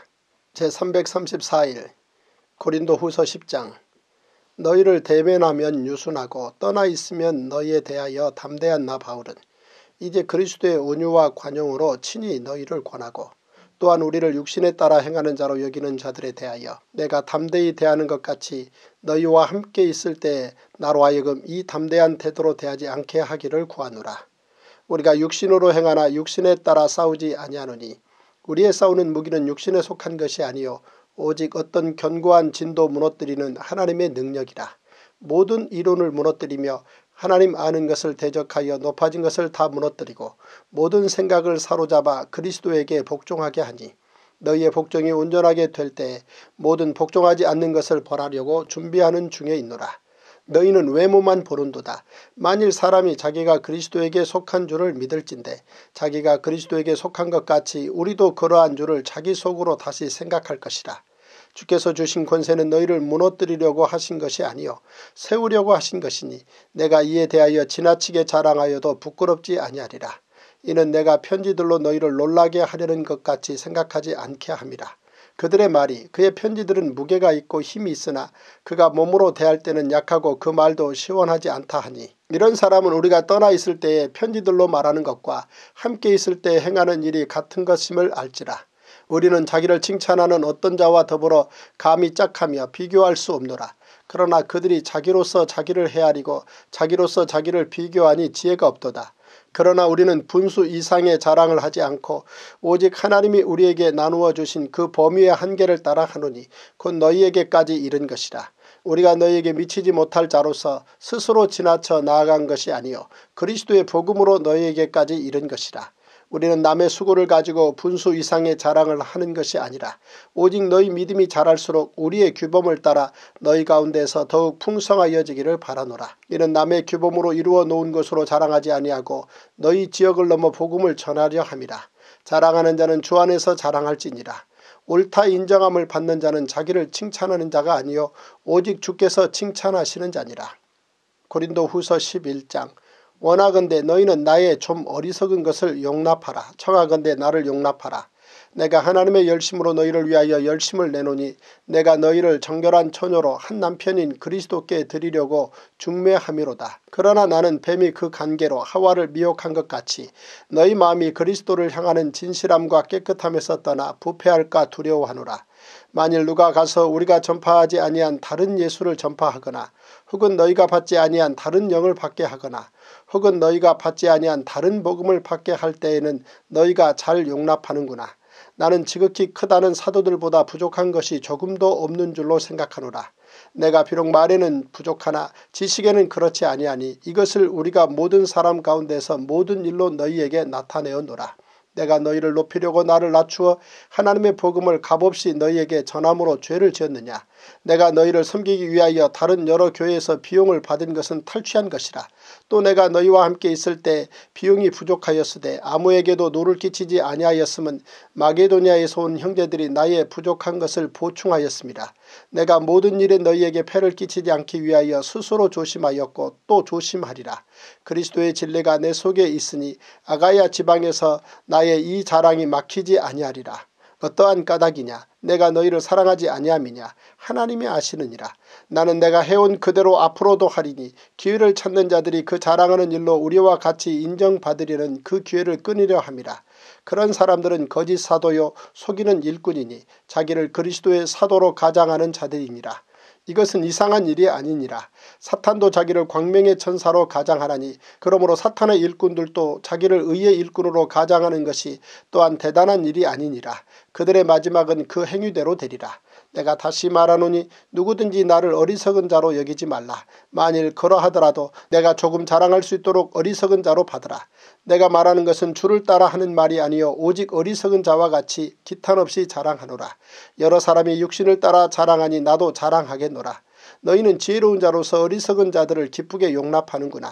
제334일 고린도 후서 10장 너희를 대면하면 유순하고 떠나 있으면 너희에 대하여 담대한 나 바울은 이제 그리스도의 온유와 관용으로 친히 너희를 권하고 또한 우리를 육신에 따라 행하는 자로 여기는 자들에 대하여 내가 담대히 대하는 것 같이 너희와 함께 있을 때 나로 하여금 이 담대한 태도로 대하지 않게 하기를 구하노라. 우리가 육신으로 행하나 육신에 따라 싸우지 아니하노니 우리의 싸우는 무기는 육신에 속한 것이 아니요 오직 어떤 견고한 진도 무너뜨리는 하나님의 능력이라. 모든 이론을 무너뜨리며 하나님 아는 것을 대적하여 높아진 것을 다 무너뜨리고 모든 생각을 사로잡아 그리스도에게 복종하게 하니 너희의 복종이 온전하게 될때 모든 복종하지 않는 것을 벌하려고 준비하는 중에 있노라. 너희는 외모만 보는도다. 만일 사람이 자기가 그리스도에게 속한 줄을 믿을진데 자기가 그리스도에게 속한 것 같이 우리도 그러한 줄을 자기 속으로 다시 생각할 것이라. 주께서 주신 권세는 너희를 무너뜨리려고 하신 것이 아니요 세우려고 하신 것이니 내가 이에 대하여 지나치게 자랑하여도 부끄럽지 아니하리라. 이는 내가 편지들로 너희를 놀라게 하려는 것 같이 생각하지 않게 함이라. 그들의 말이 그의 편지들은 무게가 있고 힘이 있으나 그가 몸으로 대할 때는 약하고 그 말도 시원하지 않다 하니 이런 사람은 우리가 떠나 있을 때에 편지들로 말하는 것과 함께 있을 때 행하는 일이 같은 것임을 알지라. 우리는 자기를 칭찬하는 어떤 자와 더불어 감히 짝하며 비교할 수 없노라. 그러나 그들이 자기로서 자기를 헤아리고 자기로서 자기를 비교하니 지혜가 없도다. 그러나 우리는 분수 이상의 자랑을 하지 않고 오직 하나님이 우리에게 나누어 주신 그 범위의 한계를 따라 하노니 곧 너희에게까지 이른 것이라. 우리가 너희에게 미치지 못할 자로서 스스로 지나쳐 나아간 것이 아니요 그리스도의 복음으로 너희에게까지 이른 것이라. 우리는 남의 수고를 가지고 분수 이상의 자랑을 하는 것이 아니라 오직 너희 믿음이 자랄수록 우리의 규범을 따라 너희 가운데서 더욱 풍성하여지기를 바라노라. 이는 남의 규범으로 이루어 놓은 것으로 자랑하지 아니하고 너희 지역을 넘어 복음을 전하려 함이라. 자랑하는 자는 주 안에서 자랑할지니라. 옳다 인정함을 받는 자는 자기를 칭찬하는 자가 아니요 오직 주께서 칭찬하시는 자니라. 고린도 후서 11장 원하건대 너희는 나의 좀 어리석은 것을 용납하라. 청하건대 나를 용납하라. 내가 하나님의 열심으로 너희를 위하여 열심을 내노니 내가 너희를 정결한 처녀로 한 남편인 그리스도께 드리려고 중매함이로다. 그러나 나는 뱀이 그 관계로 하와를 미혹한 것 같이 너희 마음이 그리스도를 향하는 진실함과 깨끗함에서 떠나 부패할까 두려워하노라. 만일 누가 가서 우리가 전파하지 아니한 다른 예수를 전파하거나 혹은 너희가 받지 아니한 다른 영을 받게 하거나 혹은 너희가 받지 아니한 다른 복음을 받게 할 때에는 너희가 잘 용납하는구나. 나는 지극히 크다는 사도들보다 부족한 것이 조금도 없는 줄로 생각하노라. 내가 비록 말에는 부족하나 지식에는 그렇지 아니하니 이것을 우리가 모든 사람 가운데서 모든 일로 너희에게 나타내어 노라. 내가 너희를 높이려고 나를 낮추어 하나님의 복음을 값없이 너희에게 전함으로 죄를 지었느냐. 내가 너희를 섬기기 위하여 다른 여러 교회에서 비용을 받은 것은 탈취한 것이라. 또 내가 너희와 함께 있을 때 비용이 부족하였으되 아무에게도 노를 끼치지 아니하였음은 마게도니아에서 온 형제들이 나의 부족한 것을 보충하였습니다. 내가 모든 일에 너희에게 폐를 끼치지 않기 위하여 스스로 조심하였고 또 조심하리라. 그리스도의 진리가 내 속에 있으니 아가야 지방에서 나의 이 자랑이 막히지 아니하리라. 어떠한 까닭이냐 내가 너희를 사랑하지 아니함이냐 하나님이 아시느니라. 나는 내가 해온 그대로 앞으로도 하리니 기회를 찾는 자들이 그 자랑하는 일로 우리와 같이 인정받으려는 그 기회를 끊으려 함이라. 그런 사람들은 거짓 사도요 속이는 일꾼이니 자기를 그리스도의 사도로 가장하는 자들이니라. 이것은 이상한 일이 아니니라. 사탄도 자기를 광명의 천사로 가장하라니 그러므로 사탄의 일꾼들도 자기를 의의 일꾼으로 가장하는 것이 또한 대단한 일이 아니니라. 그들의 마지막은 그 행위대로 되리라. 내가 다시 말하노니 누구든지 나를 어리석은 자로 여기지 말라. 만일 그러하더라도 내가 조금 자랑할 수 있도록 어리석은 자로 받으라. 내가 말하는 것은 주를 따라 하는 말이 아니요 오직 어리석은 자와 같이 기탄 없이 자랑하노라. 여러 사람이 육신을 따라 자랑하니 나도 자랑하겠노라. 너희는 지혜로운 자로서 어리석은 자들을 기쁘게 용납하는구나.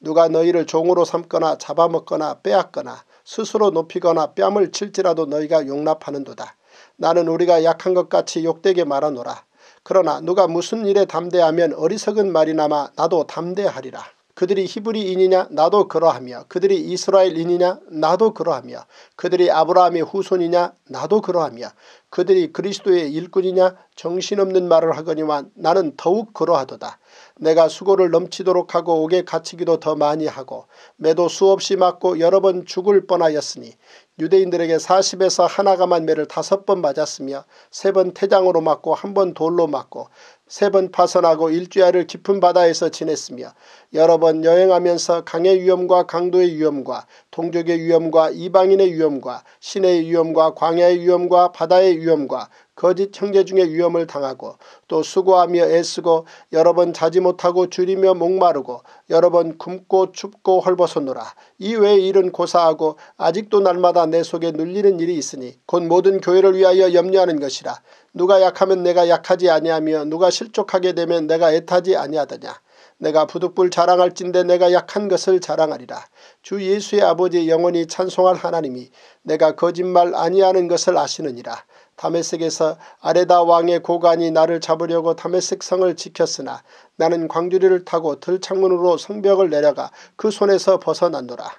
누가 너희를 종으로 삼거나 잡아먹거나 빼앗거나 스스로 높이거나 뺨을 칠지라도 너희가 용납하는도다. 나는 우리가 약한 것 같이 욕되게 말하노라. 그러나 누가 무슨 일에 담대하면 어리석은 말이나마 나도 담대하리라. 그들이 히브리인이냐? 나도 그러하며 그들이 이스라엘인이냐? 나도 그러하며 그들이 아브라함의 후손이냐? 나도 그러하며 그들이 그리스도의 일꾼이냐? 정신없는 말을 하거니와 나는 더욱 그러하도다. 내가 수고를 넘치도록 하고 옥에 갇히기도 더 많이 하고 매도 수없이 맞고 여러 번 죽을 뻔하였으니 유대인들에게 40에서 하나가만 매를 다섯 번 맞았으며 세 번 태장으로 맞고 한 번 돌로 맞고 세 번 파선하고 일주야를 깊은 바다에서 지냈으며 여러 번 여행하면서 강의 위험과 강도의 위험과 동족의 위험과 이방인의 위험과 시내의 위험과 광야의 위험과 바다의 위험과 거짓 형제 중에 위험을 당하고 또 수고하며 애쓰고 여러 번 자지 못하고 줄이며 목마르고 여러 번 굶고 춥고 헐벗었노라. 이 외의 일은 고사하고 아직도 날마다 내 속에 눌리는 일이 있으니 곧 모든 교회를 위하여 염려하는 것이라. 누가 약하면 내가 약하지 아니하며 누가 실족하게 되면 내가 애타지 아니하더냐. 내가 부득불 자랑할진대 내가 약한 것을 자랑하리라. 주 예수의 아버지 영원히 찬송할 하나님이 내가 거짓말 아니하는 것을 아시느니라. 다메섹에서 아레다 왕의 고관이 나를 잡으려고 다메섹 성을 지켰으나 나는 광주리를 타고 들창문으로 성벽을 내려가 그 손에서 벗어났노라.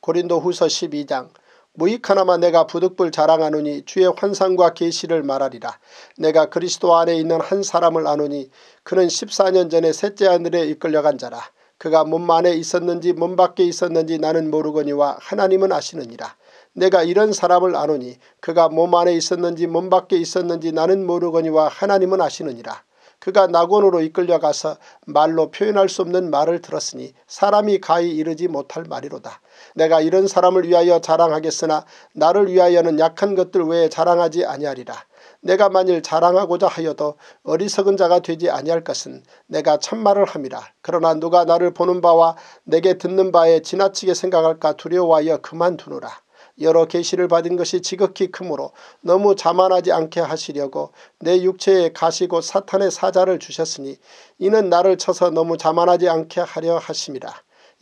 고린도 후서 12장 무익 하나만 내가 부득불 자랑하노니 주의 환상과 계시를 말하리라. 내가 그리스도 안에 있는 한 사람을 아노니 그는 14년 전에 셋째 하늘에 이끌려간 자라. 그가 몸 안에 있었는지 몸 밖에 있었는지 나는 모르거니와 하나님은 아시느니라. 내가 이런 사람을 아노니 그가 몸 안에 있었는지 몸 밖에 있었는지 나는 모르거니와 하나님은 아시느니라. 그가 낙원으로 이끌려가서 말로 표현할 수 없는 말을 들었으니 사람이 가히 이르지 못할 말이로다. 내가 이런 사람을 위하여 자랑하겠으나 나를 위하여는 약한 것들 외에 자랑하지 아니하리라. 내가 만일 자랑하고자 하여도 어리석은 자가 되지 아니할 것은 내가 참말을 함이라. 그러나 누가 나를 보는 바와 내게 듣는 바에 지나치게 생각할까 두려워하여 그만두노라. 여러 계시를 받은 것이 지극히 크므로 너무 자만하지 않게 하시려고 내 육체에 가시고 사탄의 사자를 주셨으니 이는 나를 쳐서 너무 자만하지 않게 하려 하심이라.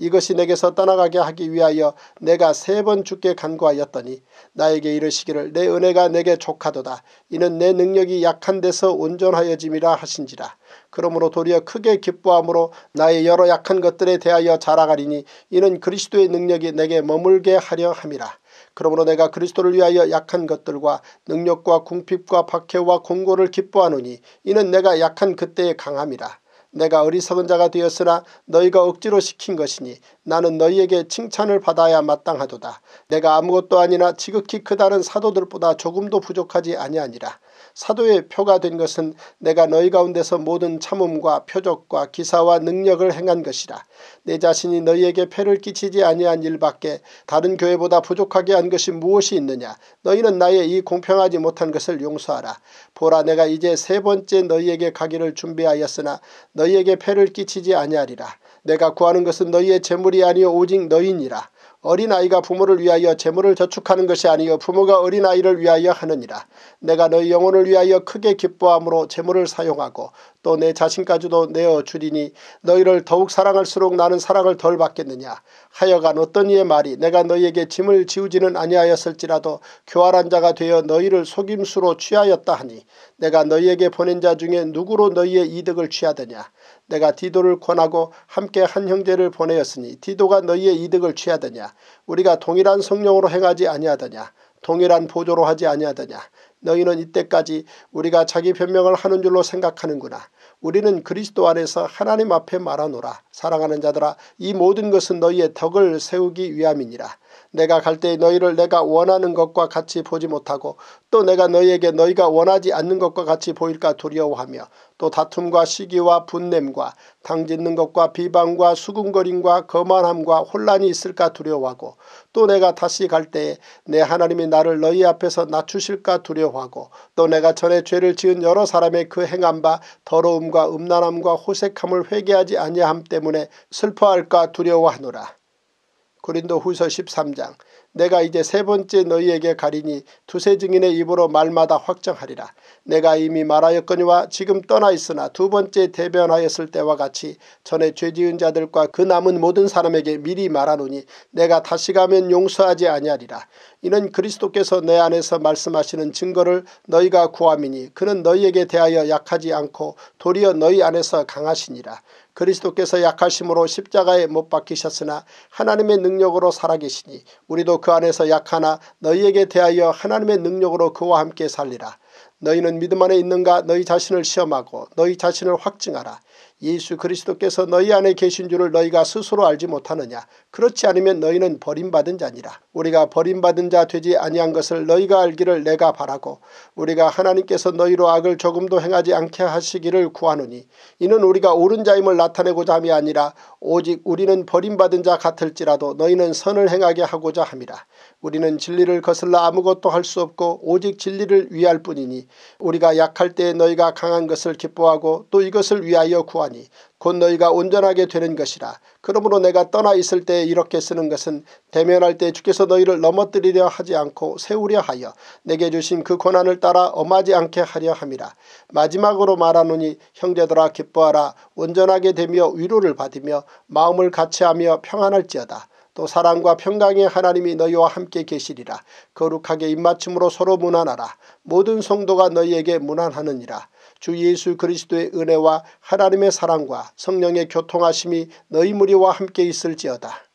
이것이 내게서 떠나가게 하기 위하여 내가 세 번 죽게 간구하였더니 나에게 이르시기를 내 은혜가 내게 족하도다. 이는 내 능력이 약한 데서 온전하여짐이라 하신지라. 그러므로 도리어 크게 기뻐함으로 나의 여러 약한 것들에 대하여 자라가리니 이는 그리스도의 능력이 내게 머물게 하려 함이라. 그러므로 내가 그리스도를 위하여 약한 것들과 능력과 궁핍과 박해와 공고를 기뻐하노니 이는 내가 약한 그때의 강함이라. 내가 어리석은 자가 되었으나 너희가 억지로 시킨 것이니 나는 너희에게 칭찬을 받아야 마땅하도다. 내가 아무것도 아니나 지극히 크다는 사도들보다 조금도 부족하지 아니하니라. 사도의 표가 된 것은 내가 너희 가운데서 모든 참음과 표적과 기사와 능력을 행한 것이라. 내 자신이 너희에게 패를 끼치지 아니한 일밖에 다른 교회보다 부족하게 한 것이 무엇이 있느냐. 너희는 나의 이 공평하지 못한 것을 용서하라. 보라 내가 이제 세 번째 너희에게 가기를 준비하였으나 너희에게 패를 끼치지 아니하리라. 내가 구하는 것은 너희의 재물이 아니요 오직 너희니라. 어린아이가 부모를 위하여 재물을 저축하는 것이 아니요 부모가 어린아이를 위하여 하느니라. 내가 너희 영혼을 위하여 크게 기뻐함으로 재물을 사용하고 또 내 자신까지도 내어 주리니 너희를 더욱 사랑할수록 나는 사랑을 덜 받겠느냐. 하여간 어떤 이의 말이 내가 너희에게 짐을 지우지는 아니하였을지라도 교활한 자가 되어 너희를 속임수로 취하였다 하니 내가 너희에게 보낸 자 중에 누구로 너희의 이득을 취하더냐. 내가 디도를 권하고 함께 한 형제를 보내었으니 디도가 너희의 이득을 취하더냐 우리가 동일한 성령으로 행하지 아니하더냐 동일한 보조로 하지 아니하더냐 너희는 이때까지 우리가 자기 변명을 하는 줄로 생각하는구나. 우리는 그리스도 안에서 하나님 앞에 말하노라. 사랑하는 자들아 이 모든 것은 너희의 덕을 세우기 위함이니라. 내가 갈 때 너희를 내가 원하는 것과 같이 보지 못하고 또 내가 너희에게 너희가 원하지 않는 것과 같이 보일까 두려워하며 또 다툼과 시기와 분냄과 당짓는 것과 비방과 수군거림과 거만함과 혼란이 있을까 두려워하고 또 내가 다시 갈 때에 내 하나님이 나를 너희 앞에서 낮추실까 두려워하고 또 내가 전에 죄를 지은 여러 사람의 그 행한 바 더러움과 음란함과 호색함을 회개하지 아니함 때문에 슬퍼할까 두려워하노라. 고린도 후서 13장 내가 이제 세 번째 너희에게 가리니 두세 증인의 입으로 말마다 확정하리라. 내가 이미 말하였거니와 지금 떠나 있으나 두 번째 대변하였을 때와 같이 전에 죄지은 자들과 그 남은 모든 사람에게 미리 말하노니 내가 다시 가면 용서하지 아니하리라. 이는 그리스도께서 내 안에서 말씀하시는 증거를 너희가 구함이니 그는 너희에게 대하여 약하지 않고 도리어 너희 안에서 강하시니라. 그리스도께서 약하심으로 십자가에 못 박히셨으나 하나님의 능력으로 살아계시니 우리도 그 안에서 약하나 너희에게 대하여 하나님의 능력으로 그와 함께 살리라. 너희는 믿음 안에 있는가 너희 자신을 시험하고 너희 자신을 확증하라. 예수 그리스도께서 너희 안에 계신 줄을 너희가 스스로 알지 못하느냐. 그렇지 않으면 너희는 버림받은 자니라. 우리가 버림받은 자 되지 아니한 것을 너희가 알기를 내가 바라고 우리가 하나님께서 너희로 악을 조금도 행하지 않게 하시기를 구하노니 이는 우리가 옳은 자임을 나타내고자 함이 아니라 오직 우리는 버림받은 자 같을지라도 너희는 선을 행하게 하고자 함이라. 우리는 진리를 거슬러 아무것도 할 수 없고 오직 진리를 위할 뿐이니 우리가 약할 때 너희가 강한 것을 기뻐하고 또 이것을 위하여 구하니 곧 너희가 온전하게 되는 것이라. 그러므로 내가 떠나 있을 때 이렇게 쓰는 것은 대면할 때 주께서 너희를 넘어뜨리려 하지 않고 세우려 하여 내게 주신 그 고난을 따라 엄하지 않게 하려 함이라. 마지막으로 말하노니 형제들아 기뻐하라 온전하게 되며 위로를 받으며 마음을 같이하며 평안할지어다. 또 사랑과 평강의 하나님이 너희와 함께 계시리라. 거룩하게 입맞춤으로 서로 문안하라. 모든 성도가 너희에게 문안하느니라. 주 예수 그리스도의 은혜와 하나님의 사랑과 성령의 교통하심이 너희 무리와 함께 있을지어다.